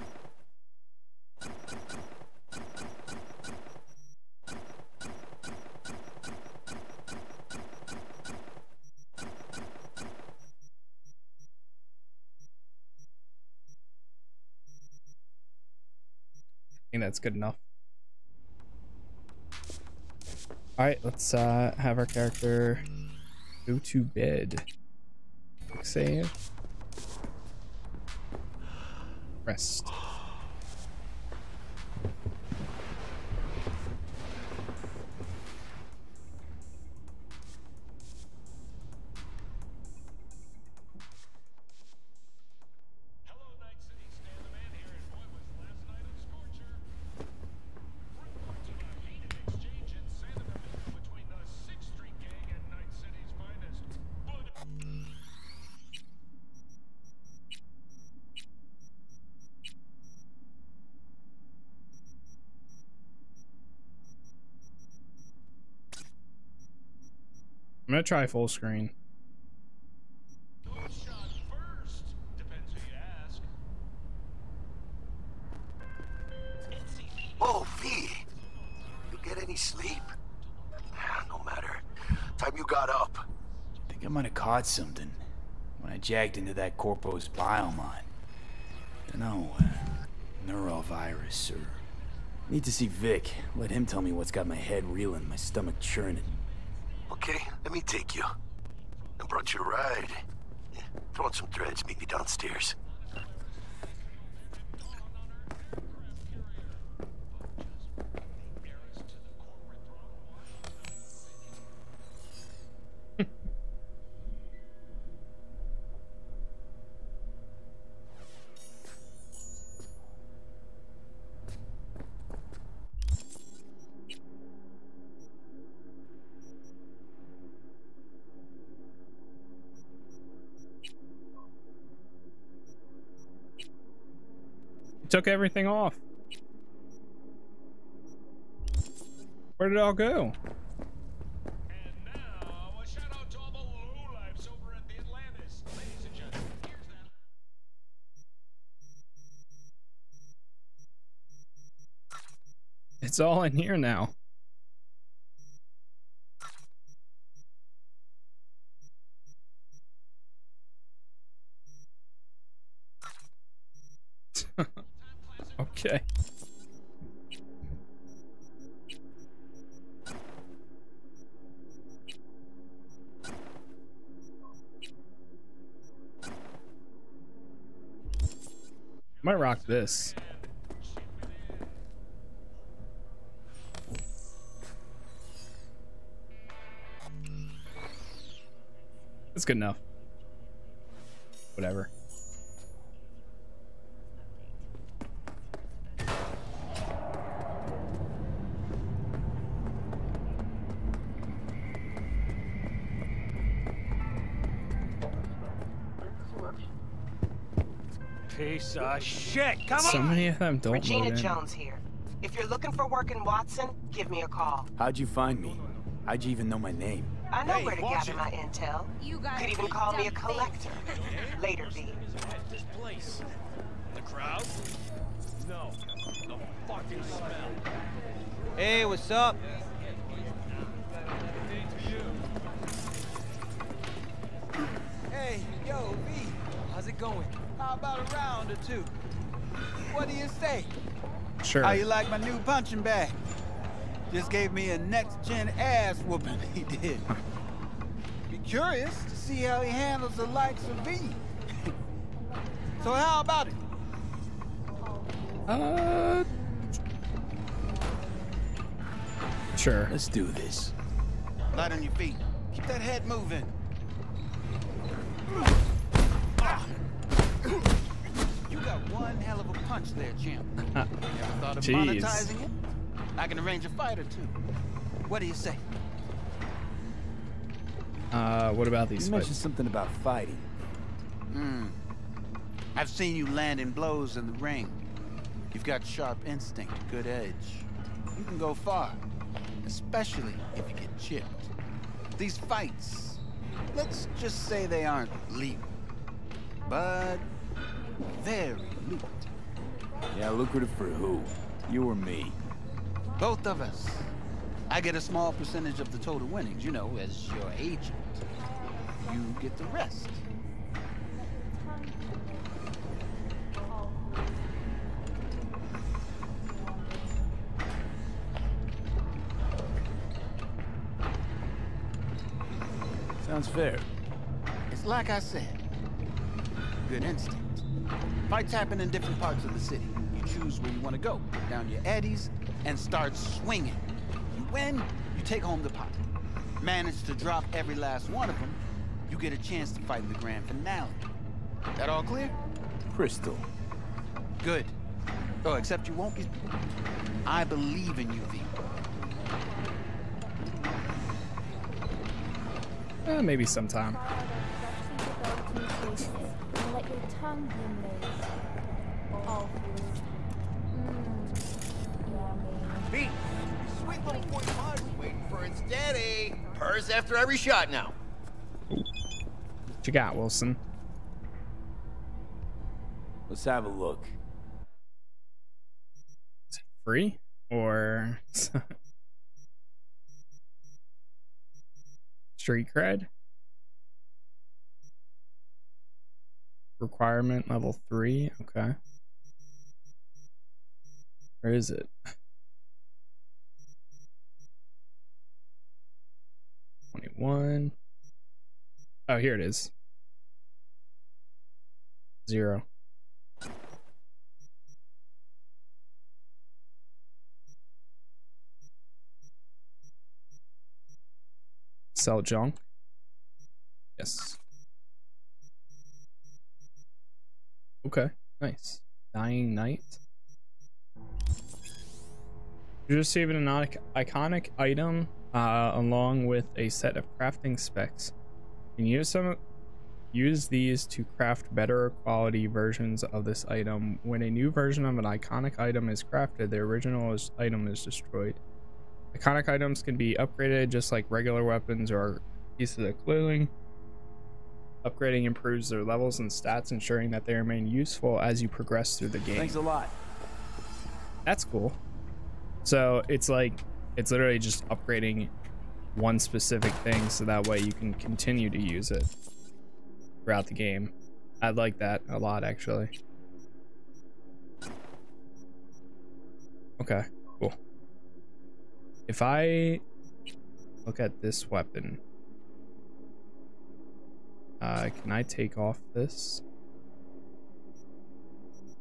[SPEAKER 1] think that's good enough. Alright, let's uh, have our character go to bed. Save. Rest. Gonna try full screen.
[SPEAKER 6] Oh, V! You get any sleep? Ah, No matter. Time you got up.
[SPEAKER 5] I think I might have caught something when I jagged into that Corpo's biomon. Dunno, uh, neurovirus or... Need to see Vik. Let him tell me what's got my head reeling, my stomach churning.
[SPEAKER 6] Okay, let me take you. I brought you a ride. Throw on some threads, meet me downstairs.
[SPEAKER 1] Took everything off. Where did it all go? It's all in here now. Might rock this. That's good enough. Whatever.
[SPEAKER 27] piece uh, shit. Come
[SPEAKER 1] so
[SPEAKER 27] on.
[SPEAKER 1] So many of them don't
[SPEAKER 15] Regina
[SPEAKER 1] load in.
[SPEAKER 15] Jones here. If you're looking for work in Watson, give me a call.
[SPEAKER 5] How'd you find me? How'd you even know my name?
[SPEAKER 15] I know
[SPEAKER 5] hey,
[SPEAKER 15] where to gather
[SPEAKER 5] it.
[SPEAKER 15] my intel.
[SPEAKER 26] You
[SPEAKER 15] Could even call me a collector. Later, B.
[SPEAKER 27] This place. The crowd? No. The fucking smell.
[SPEAKER 28] Hey, what's up?
[SPEAKER 29] Hey, yo, B. How's it going? How about a round or two? What do you say?
[SPEAKER 1] Sure.
[SPEAKER 29] How you like my new punching bag? Just gave me a next-gen ass whooping, he did. Be curious to see how he handles the likes of me. so how about it?
[SPEAKER 1] Uh, sure.
[SPEAKER 5] Let's do this.
[SPEAKER 29] Light on your feet. Keep that head moving. Of
[SPEAKER 1] Jeez.
[SPEAKER 29] monetizing it? I can arrange a fight or two. What do you say?
[SPEAKER 1] Uh, what about these
[SPEAKER 5] You mentioned
[SPEAKER 1] fights?
[SPEAKER 5] something about fighting.
[SPEAKER 29] Hmm. I've seen you landing blows in the ring. You've got sharp instinct, good edge. You can go far, especially if you get chipped. These fights, let's just say they aren't legal, but very lucrative.
[SPEAKER 5] Yeah, lucrative for who? You or me?
[SPEAKER 29] Both of us. I get a small percentage of the total winnings, you know, as your agent. You get the rest.
[SPEAKER 5] Sounds fair.
[SPEAKER 29] It's like I said. Good instinct. Fights happen in different parts of the city. You choose where you want to go. Put down your eddies and start swinging. You win, you take home the pot. Manage to drop every last one of them, you get a chance to fight in the grand finale. That all clear?
[SPEAKER 5] Crystal.
[SPEAKER 29] Good. Oh, except you won't be... I believe in you, V.
[SPEAKER 1] Uh, maybe sometime.
[SPEAKER 26] Let
[SPEAKER 6] waiting for its daddy. Purrs after every shot now.
[SPEAKER 1] What you got, Wilson?
[SPEAKER 5] Let's have a look.
[SPEAKER 1] Free or street cred? Requirement level three. Okay. Where is it? Twenty-one. Oh, here it is. Zero. Sell junk. Yes. Okay, nice. Dying Night. You're just saving an iconic item uh, along with a set of crafting specs. You can use some use these to craft better quality versions of this item. When a new version of an iconic item is crafted, the original is, item is destroyed. Iconic items can be upgraded just like regular weapons or pieces of clothing. Upgrading improves their levels and stats, ensuring that they remain useful as you progress through the game.
[SPEAKER 5] Thanks a lot.
[SPEAKER 1] That's cool. So it's like, it's literally just upgrading one specific thing so that way you can continue to use it throughout the game. I like that a lot, actually. Okay, cool. If I look at this weapon, uh, can I take off this?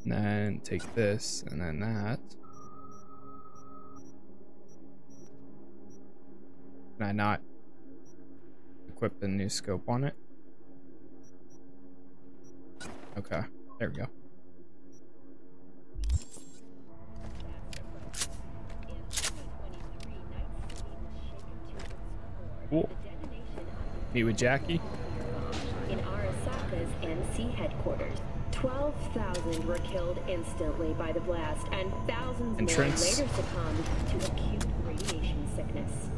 [SPEAKER 1] And then take this, and then that. Can I not equip the new scope on it? Okay, there we go. Cool. Meet with Jackie.
[SPEAKER 30] In Arasaka's NC headquarters, 12,000 were killed instantly by the blast, and thousands
[SPEAKER 1] Entrance.
[SPEAKER 30] more later succumbed to acute radiation sickness.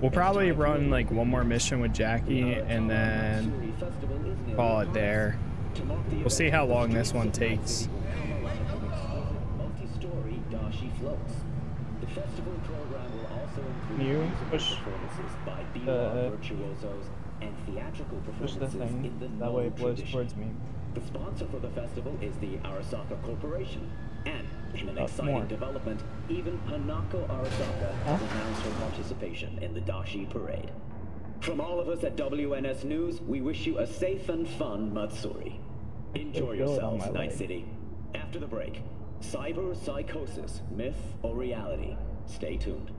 [SPEAKER 1] We'll probably run like one more mission with Jackie and then call it there. We'll see how long this one takes. Can you push the
[SPEAKER 7] theatrical
[SPEAKER 1] Push the thing. That way it blows towards me.
[SPEAKER 7] The sponsor for the festival is the Arasaka Corporation. And in an
[SPEAKER 1] Uh,
[SPEAKER 7] exciting
[SPEAKER 1] more.
[SPEAKER 7] development, even Hanako Arasaka has announced her participation in the Dashi Parade. From all of us at WNS News, we wish you a safe and fun Matsuri. Enjoy
[SPEAKER 1] feel it on
[SPEAKER 7] yourselves, Night
[SPEAKER 1] leg.
[SPEAKER 7] City. After the break, cyber psychosis, myth or reality? Stay tuned.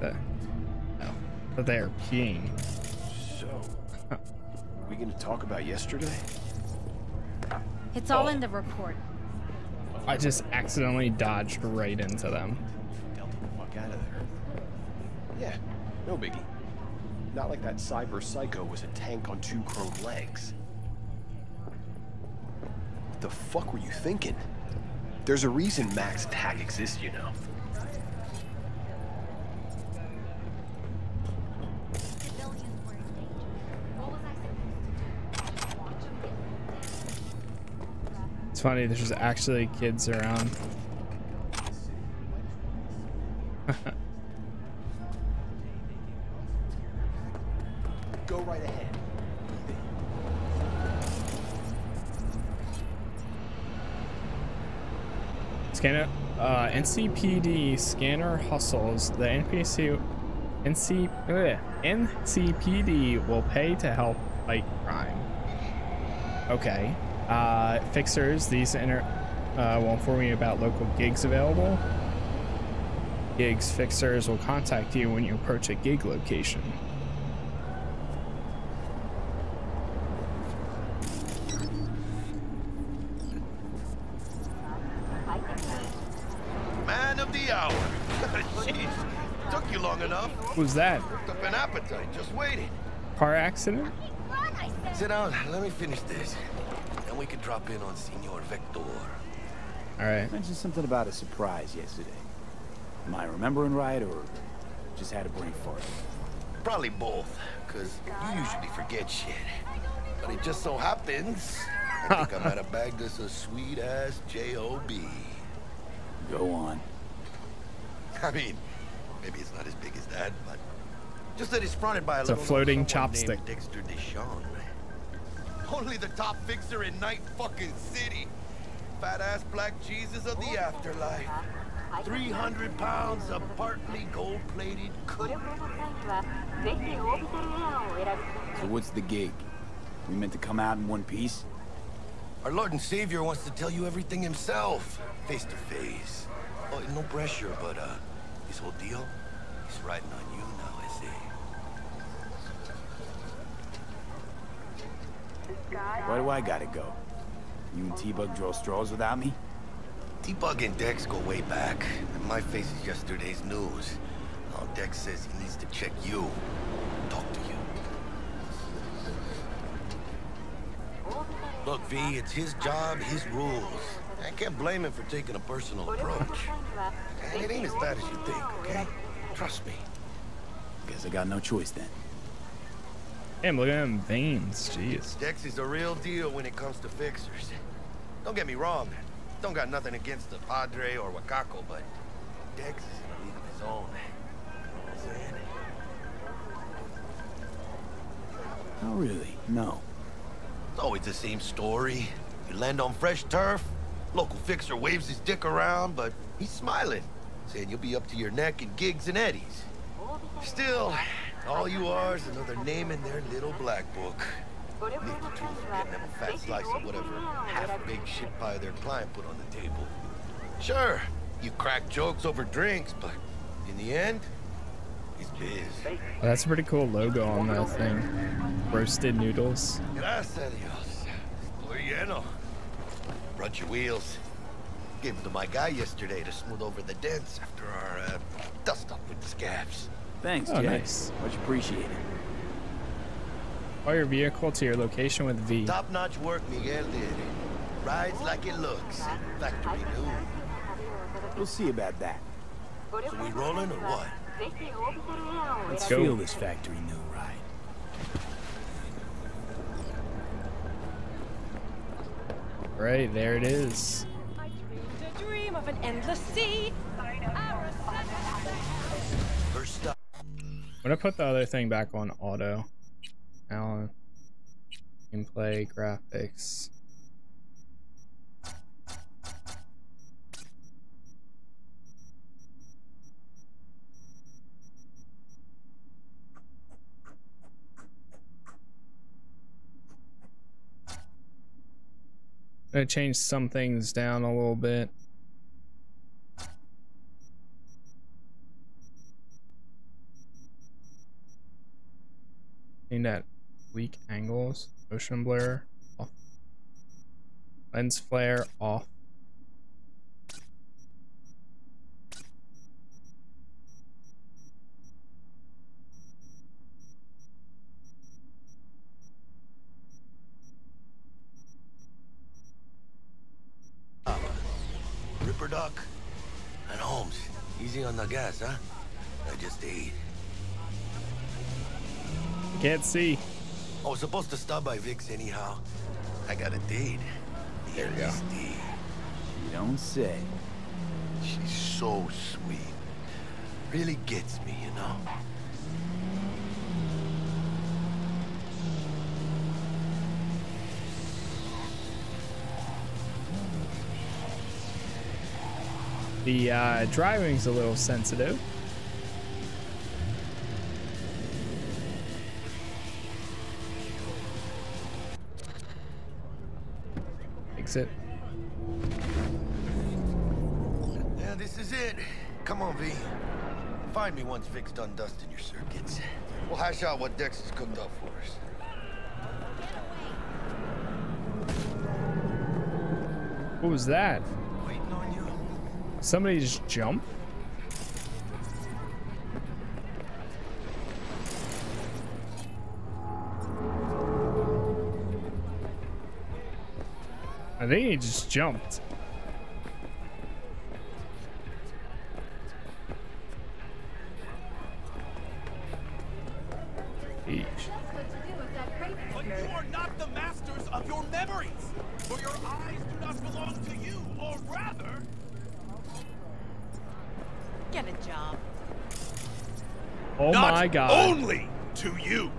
[SPEAKER 1] The, oh, but they are peeing.
[SPEAKER 31] So, we gonna talk about yesterday?
[SPEAKER 26] It's all in the report.
[SPEAKER 1] I just accidentally dodged right into them.
[SPEAKER 31] Fuck out of there. Yeah, no biggie. Not like that cyber psycho was a tank on two chrome legs. What the fuck were you thinking? There's a reason MaxTac exists, you know.
[SPEAKER 1] It's funny, there's actually kids around.
[SPEAKER 31] Go right ahead.
[SPEAKER 1] Scanner, uh, NCPD scanner hustles. The NPC, NC, ugh, NCPD will pay to help fight crime. Okay. Uh, fixers, these inter, uh, will inform you about local gigs available. Gigs fixers will contact you when you approach a gig location.
[SPEAKER 6] Man of the hour. Jeez, took you long enough.
[SPEAKER 1] Who's that?
[SPEAKER 6] Worked up an appetite, just waiting.
[SPEAKER 1] Car accident?
[SPEAKER 6] Sit down, let me finish this. Then we can drop in on Senor Vektor.
[SPEAKER 1] All right.
[SPEAKER 5] Mentioned something about a surprise yesterday. Am I remembering right, or just had a brain fart?
[SPEAKER 6] Probably both, because you usually forget shit. But it just so happens, I think I might have bagged us a sweet-ass J.O.B.
[SPEAKER 5] Go on.
[SPEAKER 6] I mean, maybe it's not as big as that, but just that it's fronted by a
[SPEAKER 1] It's a
[SPEAKER 6] little
[SPEAKER 1] floating chopstick.
[SPEAKER 6] Dexter DeShawn. Only the top fixer in Night fucking City. Fat ass black Jesus of the afterlife. 300 pounds of partly gold-plated cool.
[SPEAKER 5] So what's the gig? We meant to come out in one piece?
[SPEAKER 6] Our Lord and Savior wants to tell you everything himself, face to face. Oh, no pressure, but uh, this whole deal, he's riding on
[SPEAKER 5] Why do I gotta go? You and T-Bug draw straws without me?
[SPEAKER 6] T-Bug and Dex go way back, and my face is yesterday's news. Now Dex says he needs to check you, talk to you. Look, V, it's his job, his rules. I can't blame him for taking a personal approach. And it ain't as bad as you think, okay? Trust me.
[SPEAKER 5] Guess I got no choice then.
[SPEAKER 1] Damn, look at them veins. Jeez.
[SPEAKER 6] Dex is a real deal when it comes to fixers. Don't get me wrong. Don't got nothing against the Padre or Wakako, but Dex is in a league of his own. You know what I'm saying?
[SPEAKER 5] Oh, really? No.
[SPEAKER 6] It's always the same story. You land on fresh turf, local fixer waves his dick around, but he's smiling, saying you'll be up to your neck in gigs and eddies. Still, all you are is another name in their little black book. Leave the tool for getting them a fat slice of whatever half-baked shit pie their client put on the table. Sure, you crack jokes over drinks, but in the end, it's biz.
[SPEAKER 1] That's a pretty cool logo on that thing. Roasted noodles.
[SPEAKER 6] Gracias Dios. Estoy. Brought your wheels. Gave them to my guy yesterday to smooth over the dents after our uh, dust up with the scabs.
[SPEAKER 5] Thanks,
[SPEAKER 1] Oh,
[SPEAKER 5] Jay.
[SPEAKER 1] nice.
[SPEAKER 5] Much appreciated.
[SPEAKER 1] Fire your vehicle to your location with V.
[SPEAKER 6] Top-notch work Miguel did. Rides like it looks. Factory new.
[SPEAKER 5] We'll see about that.
[SPEAKER 6] So we rolling or what?
[SPEAKER 5] Let's
[SPEAKER 1] go.
[SPEAKER 5] feel this factory new ride.
[SPEAKER 1] Right, there it is.
[SPEAKER 32] The dream of an endless sea.
[SPEAKER 1] I'm gonna put the other thing back on auto. Now, gameplay, graphics. Gonna change some things down a little bit. Aimed at weak angles, motion blur off, lens flare off.
[SPEAKER 6] Ripper Doc and Holmes. Easy on the gas, huh? I just ate.
[SPEAKER 1] Can't see.
[SPEAKER 6] I was supposed to stop by Vik's anyhow. I got a date.
[SPEAKER 1] There you go.
[SPEAKER 6] LSD.
[SPEAKER 5] You don't say.
[SPEAKER 6] She's so sweet. Really gets me, you know?
[SPEAKER 1] The uh, driving's a little sensitive. Exit.
[SPEAKER 6] Yeah, this is it. Come on, V. Find me once Vik's done dusting your circuits. We'll hash out what Dex has cooked up for us.
[SPEAKER 1] What was that? Somebody just jump? I think he just jumped. Eesh.
[SPEAKER 27] But you are not the masters of your memories, for your eyes do not belong to you, or rather,
[SPEAKER 32] Get a job.
[SPEAKER 1] Oh
[SPEAKER 27] not
[SPEAKER 1] my god.
[SPEAKER 27] only to you.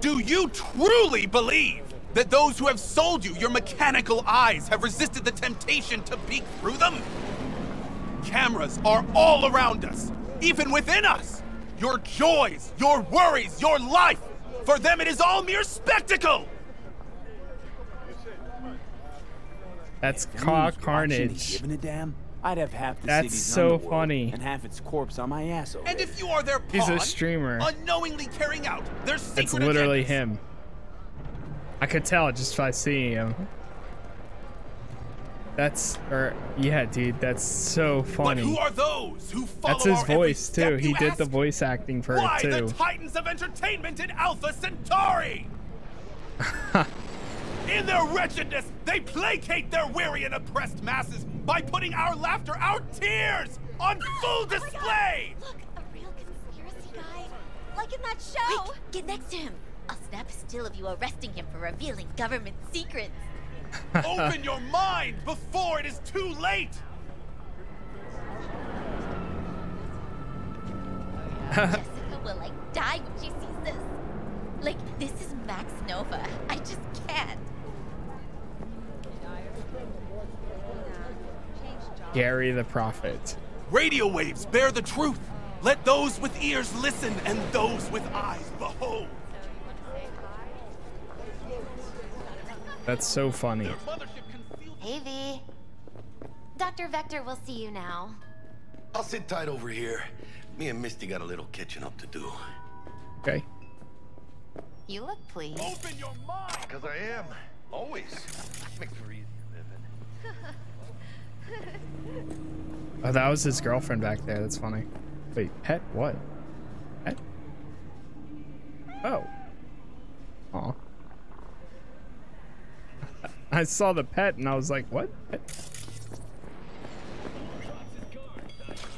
[SPEAKER 27] Do you truly believe that those who have sold you your mechanical eyes have resisted the temptation to peek through them? Cameras are all around us, even within us. Your joys, your worries, your life. For them, it is all mere spectacle.
[SPEAKER 1] That's
[SPEAKER 5] If
[SPEAKER 1] car
[SPEAKER 5] was watching and
[SPEAKER 1] carnage.
[SPEAKER 5] Giving a damn, I'd have half the
[SPEAKER 1] That's so funny.
[SPEAKER 5] and half its corpse on my ass already.
[SPEAKER 27] And if you are their pawn,
[SPEAKER 1] He's a streamer.
[SPEAKER 27] unknowingly carrying out their secret
[SPEAKER 1] It's literally
[SPEAKER 27] agendas,
[SPEAKER 1] him. I could tell just by seeing him. That's or yeah, dude, that's so
[SPEAKER 27] But
[SPEAKER 1] funny.
[SPEAKER 27] who are those who follow
[SPEAKER 1] That's his
[SPEAKER 27] our every
[SPEAKER 1] voice
[SPEAKER 27] step
[SPEAKER 1] too. He
[SPEAKER 27] you
[SPEAKER 1] did the voice acting for
[SPEAKER 27] Why
[SPEAKER 1] it
[SPEAKER 27] the
[SPEAKER 1] too.
[SPEAKER 27] titans of entertainment in Alpha Centauri? in their wretchedness, they placate their weary and oppressed masses by putting our laughter, our tears, on oh full display.
[SPEAKER 26] Look, a real conspiracy guy. Like in that show.
[SPEAKER 24] Quick, get next to him. I'll snap a still of you arresting him for revealing government secrets.
[SPEAKER 27] Open your mind before it is too late.
[SPEAKER 24] Jessica will like die when she sees this. Like, this is Max Nova. I just can't.
[SPEAKER 1] Gary the Prophet.
[SPEAKER 27] Radio waves bear the truth. Let those with ears listen and those with eyes behold.
[SPEAKER 1] That's so funny.
[SPEAKER 24] Hey, V. Dr. Vektor will see you now.
[SPEAKER 6] I'll sit tight over here. Me and Misty got a little catching up to do.
[SPEAKER 1] Okay.
[SPEAKER 24] You look pleased.
[SPEAKER 27] Open your mind.
[SPEAKER 6] Because I am. Always. Makes for easy living.
[SPEAKER 1] Oh, that was his girlfriend back there. That's funny. Wait, pet what? Pet? Oh. Aw. I saw the pet and I was like, what?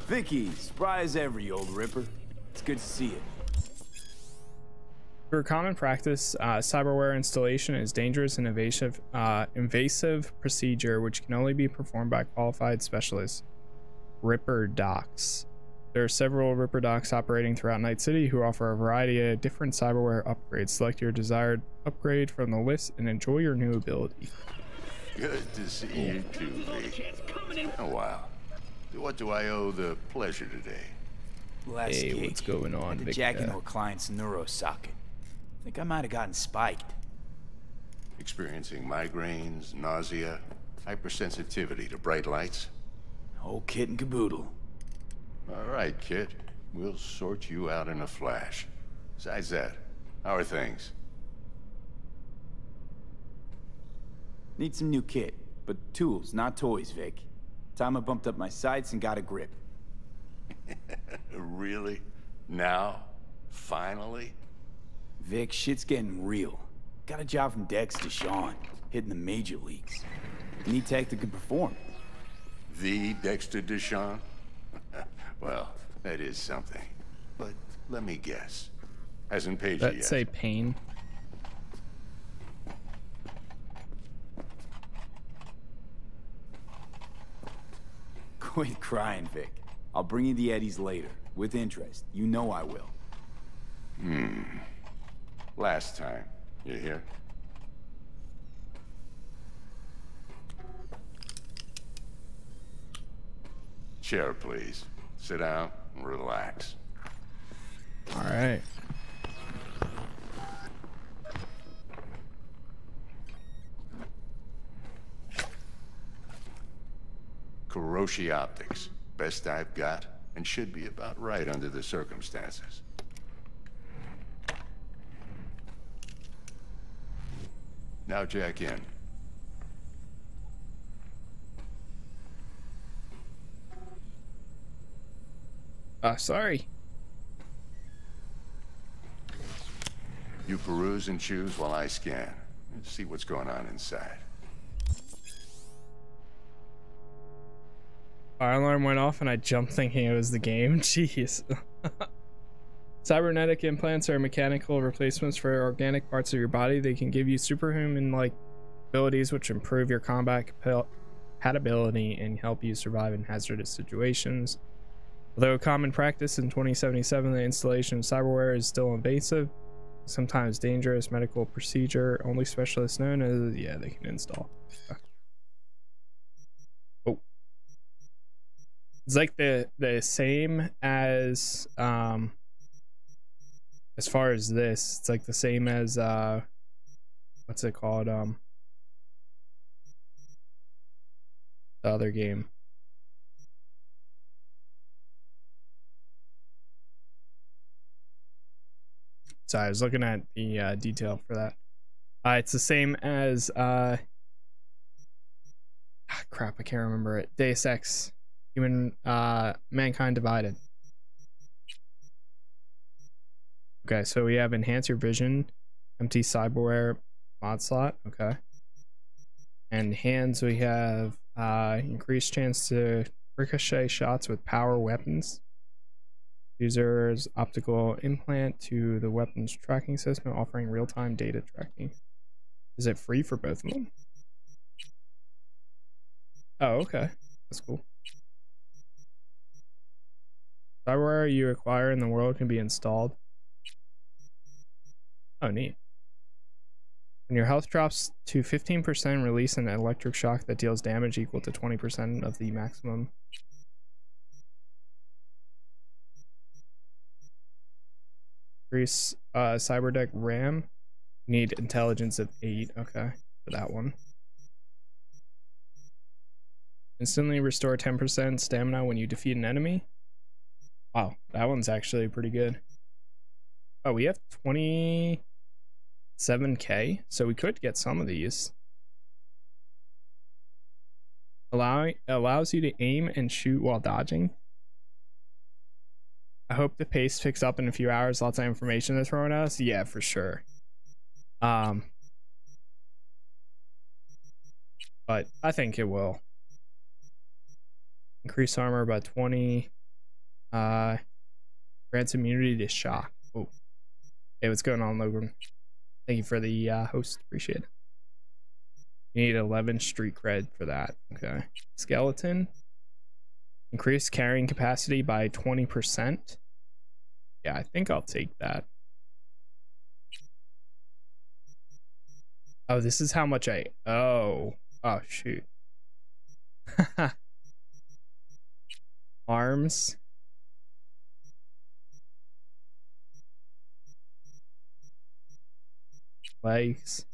[SPEAKER 5] Vicky, spry as ever, you old ripper. It's good to see you.
[SPEAKER 1] For common practice, uh, cyberware installation is dangerous and invasive, uh, invasive procedure which can only be performed by qualified specialists. Ripper Docs. There are several Ripper Docs operating throughout Night City who offer a variety of different cyberware upgrades. Select your desired upgrade from the list and enjoy your new ability.
[SPEAKER 33] Good to see you too, V. Oh, wow. What do I owe the pleasure today?
[SPEAKER 5] Last
[SPEAKER 1] Hey, what's going on,
[SPEAKER 5] had to
[SPEAKER 1] big
[SPEAKER 5] jack
[SPEAKER 1] guy?
[SPEAKER 5] into a client's neuro socket. Think I might have gotten spiked.
[SPEAKER 33] Experiencing migraines, nausea, hypersensitivity to bright lights?
[SPEAKER 5] Whole kit and caboodle.
[SPEAKER 33] All right, kid. We'll sort you out in a flash. Besides that, how are things?
[SPEAKER 5] Need some new kit, but tools, not toys, Vik. Time I bumped up my sights and got a grip.
[SPEAKER 33] really? Now? Finally?
[SPEAKER 5] Vik, shit's getting real. Got a job from Dexter DeShawn, hitting the major leagues. Need tech that can perform.
[SPEAKER 33] The Dexter DeShawn? Well, that is something. But let me guess. Hasn't paid you
[SPEAKER 1] Let's
[SPEAKER 33] yet.
[SPEAKER 1] say pain.
[SPEAKER 5] Quit crying, Vik. I'll bring you the Eddies later, with interest. You know I will.
[SPEAKER 33] Hmm. Last time. You hear? Chair, please. Sit down and relax.
[SPEAKER 1] All right.
[SPEAKER 33] Kiroshi Optics. Best I've got, and should be about right under the circumstances. Now jack in.
[SPEAKER 1] Uh, sorry.
[SPEAKER 33] You peruse and choose while I scan. Let's see what's going on inside.
[SPEAKER 1] Fire alarm went off and I jumped thinking it was the game. Jeez. Cybernetic implants are mechanical replacements for organic parts of your body. They can give you superhuman-like abilities which improve your combat compatibility and help you survive in hazardous situations. Although a common practice in 2077, the installation of cyberware is still invasive, sometimes dangerous medical procedure. Only specialists known as yeah they can install. Oh, it's like the the same as um as far as this. It's like the same as uh what's it called um the other game. So I was looking at the uh, detail for that. Uh, it's the same as uh, ah, crap. I can't remember it. Deus Ex, Human uh, Mankind Divided. Okay, so we have enhance your vision, empty cyberware mod slot. Okay, and hands we have uh, increased chance to ricochet shots with power weapons. User's optical implant to the weapon's tracking system, offering real-time data tracking. Is it free for both of them? Oh, okay. That's cool. Cyberware you acquire in the world can be installed. Oh, neat. When your health drops to 15%, release an electric shock that deals damage equal to 20% of the maximum Increase uh, Cyberdeck RAM. Need intelligence of 8. Okay, for that one. Instantly restore 10% stamina when you defeat an enemy. Wow, that one's actually pretty good. Oh, we have 27k, so we could get some of these. Allowing allows you to aim and shoot while dodging. I hope the pace picks up in a few hours. Lots of information they're throwing at us. Yeah, for sure. Um, but I think it will. Increase armor by 20. Uh, grants immunity to shock. Oh, Hey, what's going on, Logan? Thank you for the uh, host. Appreciate it. You need 11 street cred for that. Okay. Skeleton. Increase carrying capacity by 20%. Yeah, I think I'll take that. Oh, this is how much I... Oh. Oh, shoot. Arms. Legs.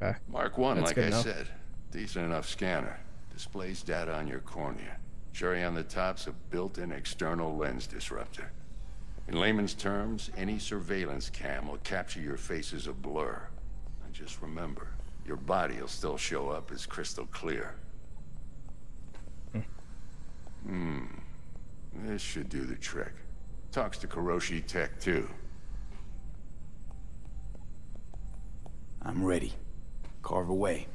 [SPEAKER 1] Okay.
[SPEAKER 33] Mark 1,
[SPEAKER 1] That's
[SPEAKER 33] like I
[SPEAKER 1] enough.
[SPEAKER 33] said. Decent enough scanner. Displays data on your cornea. Cherry on the top's a built-in external lens disruptor. In layman's terms, any surveillance cam will capture your face as a blur. And just remember, your body will still show up as crystal clear. Hmm. This should do the trick. Talks to Kiroshi Tech, too.
[SPEAKER 5] I'm ready. Carve away.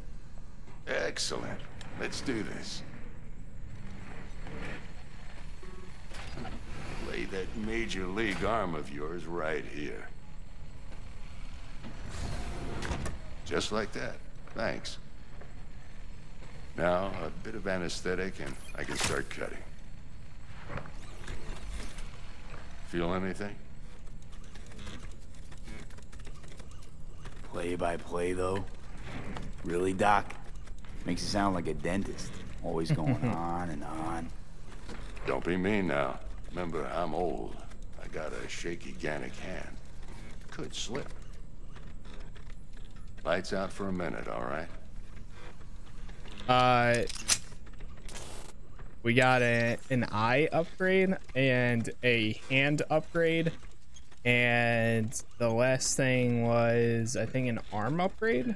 [SPEAKER 33] Excellent. Let's do this. Lay that major league arm of yours right here. Just like that. Thanks. Now, a bit of anesthetic and I can start cutting. Feel anything?
[SPEAKER 5] Play by play, though. Really, Doc? Makes you sound like a dentist. Always going on and on.
[SPEAKER 33] Don't be mean now. Remember, I'm old. I got a shaky Gannic hand. Could slip. Lights out for a minute, all right?
[SPEAKER 1] Uh, we got a, an eye upgrade and a hand upgrade. And the last thing was, I think, an arm upgrade.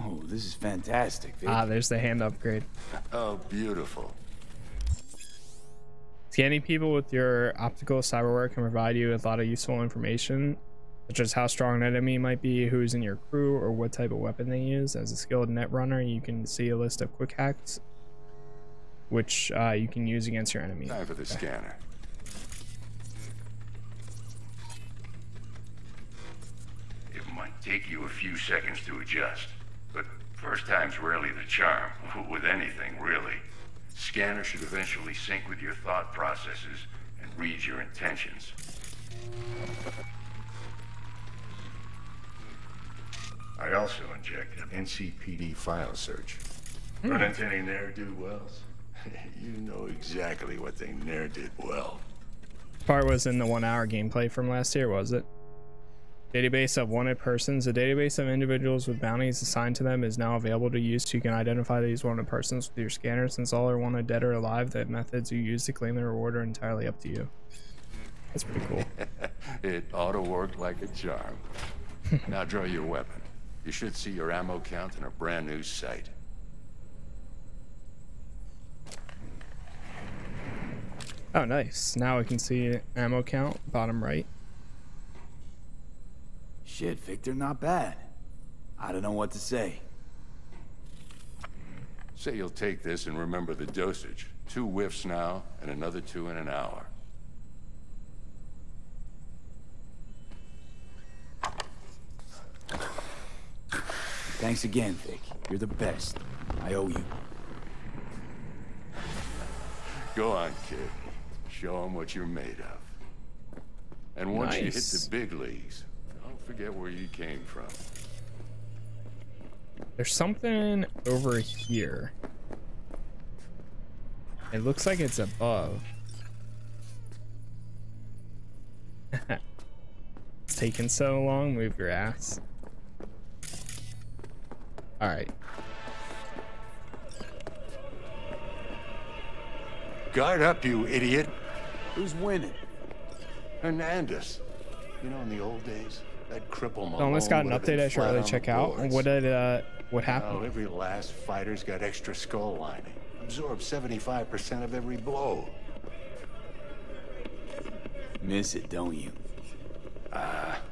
[SPEAKER 5] Oh, this is fantastic, Vik.
[SPEAKER 1] Ah, there's the hand upgrade.
[SPEAKER 33] Oh, beautiful.
[SPEAKER 1] Scanning people with your optical cyberware can provide you with a lot of useful information, such as how strong an enemy might be, who's in your crew, or what type of weapon they use. As a skilled net runner, you can see a list of quick hacks, which uh, you can use against your enemy.
[SPEAKER 33] Time for the scanner. It might take you a few seconds to adjust, but first time's rarely the charm, with anything, really. Scanner should eventually sync with your thought processes and read your intentions. I also injected NCPD file search. Hmm. Run into any ne'er-do-wells? you know exactly what they ne'er did well.
[SPEAKER 1] Part was in the one hour gameplay from last year, was it? Database of wanted persons. A database of individuals with bounties assigned to them is now available to use so you can identify these wanted persons with your scanner. Since all are wanted dead or alive, the methods you use to claim the reward are entirely up to you. That's pretty cool.
[SPEAKER 33] it ought to work like a charm. now draw your weapon. You should see your ammo count in a brand new sight.
[SPEAKER 1] Oh, nice. Now I can see ammo count, bottom right.
[SPEAKER 5] Shit, Viktor, not bad. I don't know what to say.
[SPEAKER 33] Say you'll take this and remember the dosage. Two whiffs now, and another two in an hour.
[SPEAKER 5] Thanks again, Vik. You're the best. I owe you.
[SPEAKER 33] Go on, kid. Show them what you're made of. And once you hit the big leagues, don't forget where you came from.
[SPEAKER 1] There's something over here. It looks like it's above. it's taking so long. Move your ass. All right.
[SPEAKER 33] Guard up, you idiot.
[SPEAKER 34] Who's winning?
[SPEAKER 33] Hernandez. You know, in the old days, that cripple Malone
[SPEAKER 1] Almost got an update I should
[SPEAKER 33] flat
[SPEAKER 1] really check out.
[SPEAKER 33] boards.
[SPEAKER 1] What did uh what happened?
[SPEAKER 33] Now, every last fighter's got extra skull lining. Absorbs 75% of every blow.
[SPEAKER 5] Miss it, don't you?
[SPEAKER 33] Ah.
[SPEAKER 35] Your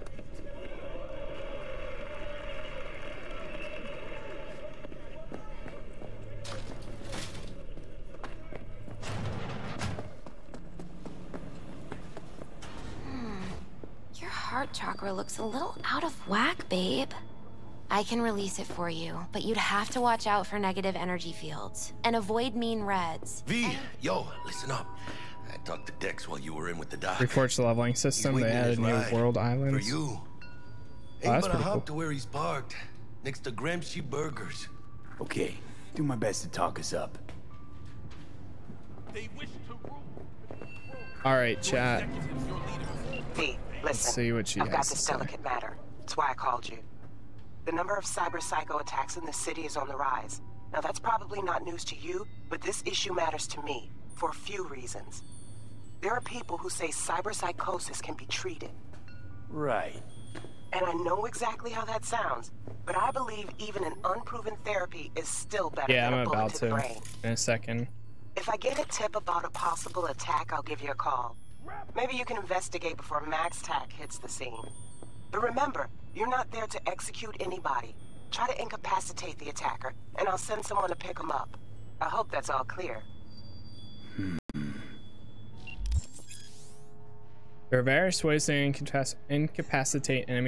[SPEAKER 35] heart chakra looks a little out of whack, babe. I can release it for you, but you'd have to watch out for negative energy fields and avoid mean reds.
[SPEAKER 6] V, yo, listen up. I talked to Dex while you were in with the doc.
[SPEAKER 1] Reforged the leveling system. They added new
[SPEAKER 6] ride
[SPEAKER 1] world
[SPEAKER 6] For
[SPEAKER 1] islands.
[SPEAKER 6] you.
[SPEAKER 1] Oh,
[SPEAKER 6] Ain't
[SPEAKER 1] that's
[SPEAKER 6] but a
[SPEAKER 1] pretty
[SPEAKER 6] hop
[SPEAKER 1] cool.
[SPEAKER 6] to where he's parked, next to Gramsci Burgers.
[SPEAKER 5] Okay, do my best to talk us up.
[SPEAKER 1] All right, chat.
[SPEAKER 15] V,
[SPEAKER 1] Let's
[SPEAKER 15] listen.
[SPEAKER 1] see what she
[SPEAKER 15] I've got
[SPEAKER 1] has to
[SPEAKER 15] this delicate matter. That's why I called you. The number of cyber psycho attacks in the city is on the rise. Now that's probably not news to you, but this issue matters to me for a few reasons. There are people who say cyber psychosis can be treated.
[SPEAKER 5] Right.
[SPEAKER 15] And I know exactly how that sounds, but I believe even an unproven therapy is still better
[SPEAKER 1] Yeah,
[SPEAKER 15] than
[SPEAKER 1] I'm
[SPEAKER 15] a bullet
[SPEAKER 1] about
[SPEAKER 15] to the
[SPEAKER 1] to
[SPEAKER 15] brain.
[SPEAKER 1] in a second.
[SPEAKER 15] If I get a tip about a possible attack, I'll give you a call. Maybe you can investigate before MaxTac hits the scene. But remember, you're not there to execute anybody. Try to incapacitate the attacker, and I'll send someone to pick him up. I hope that's all clear.
[SPEAKER 1] There are various ways to incapacitate enemy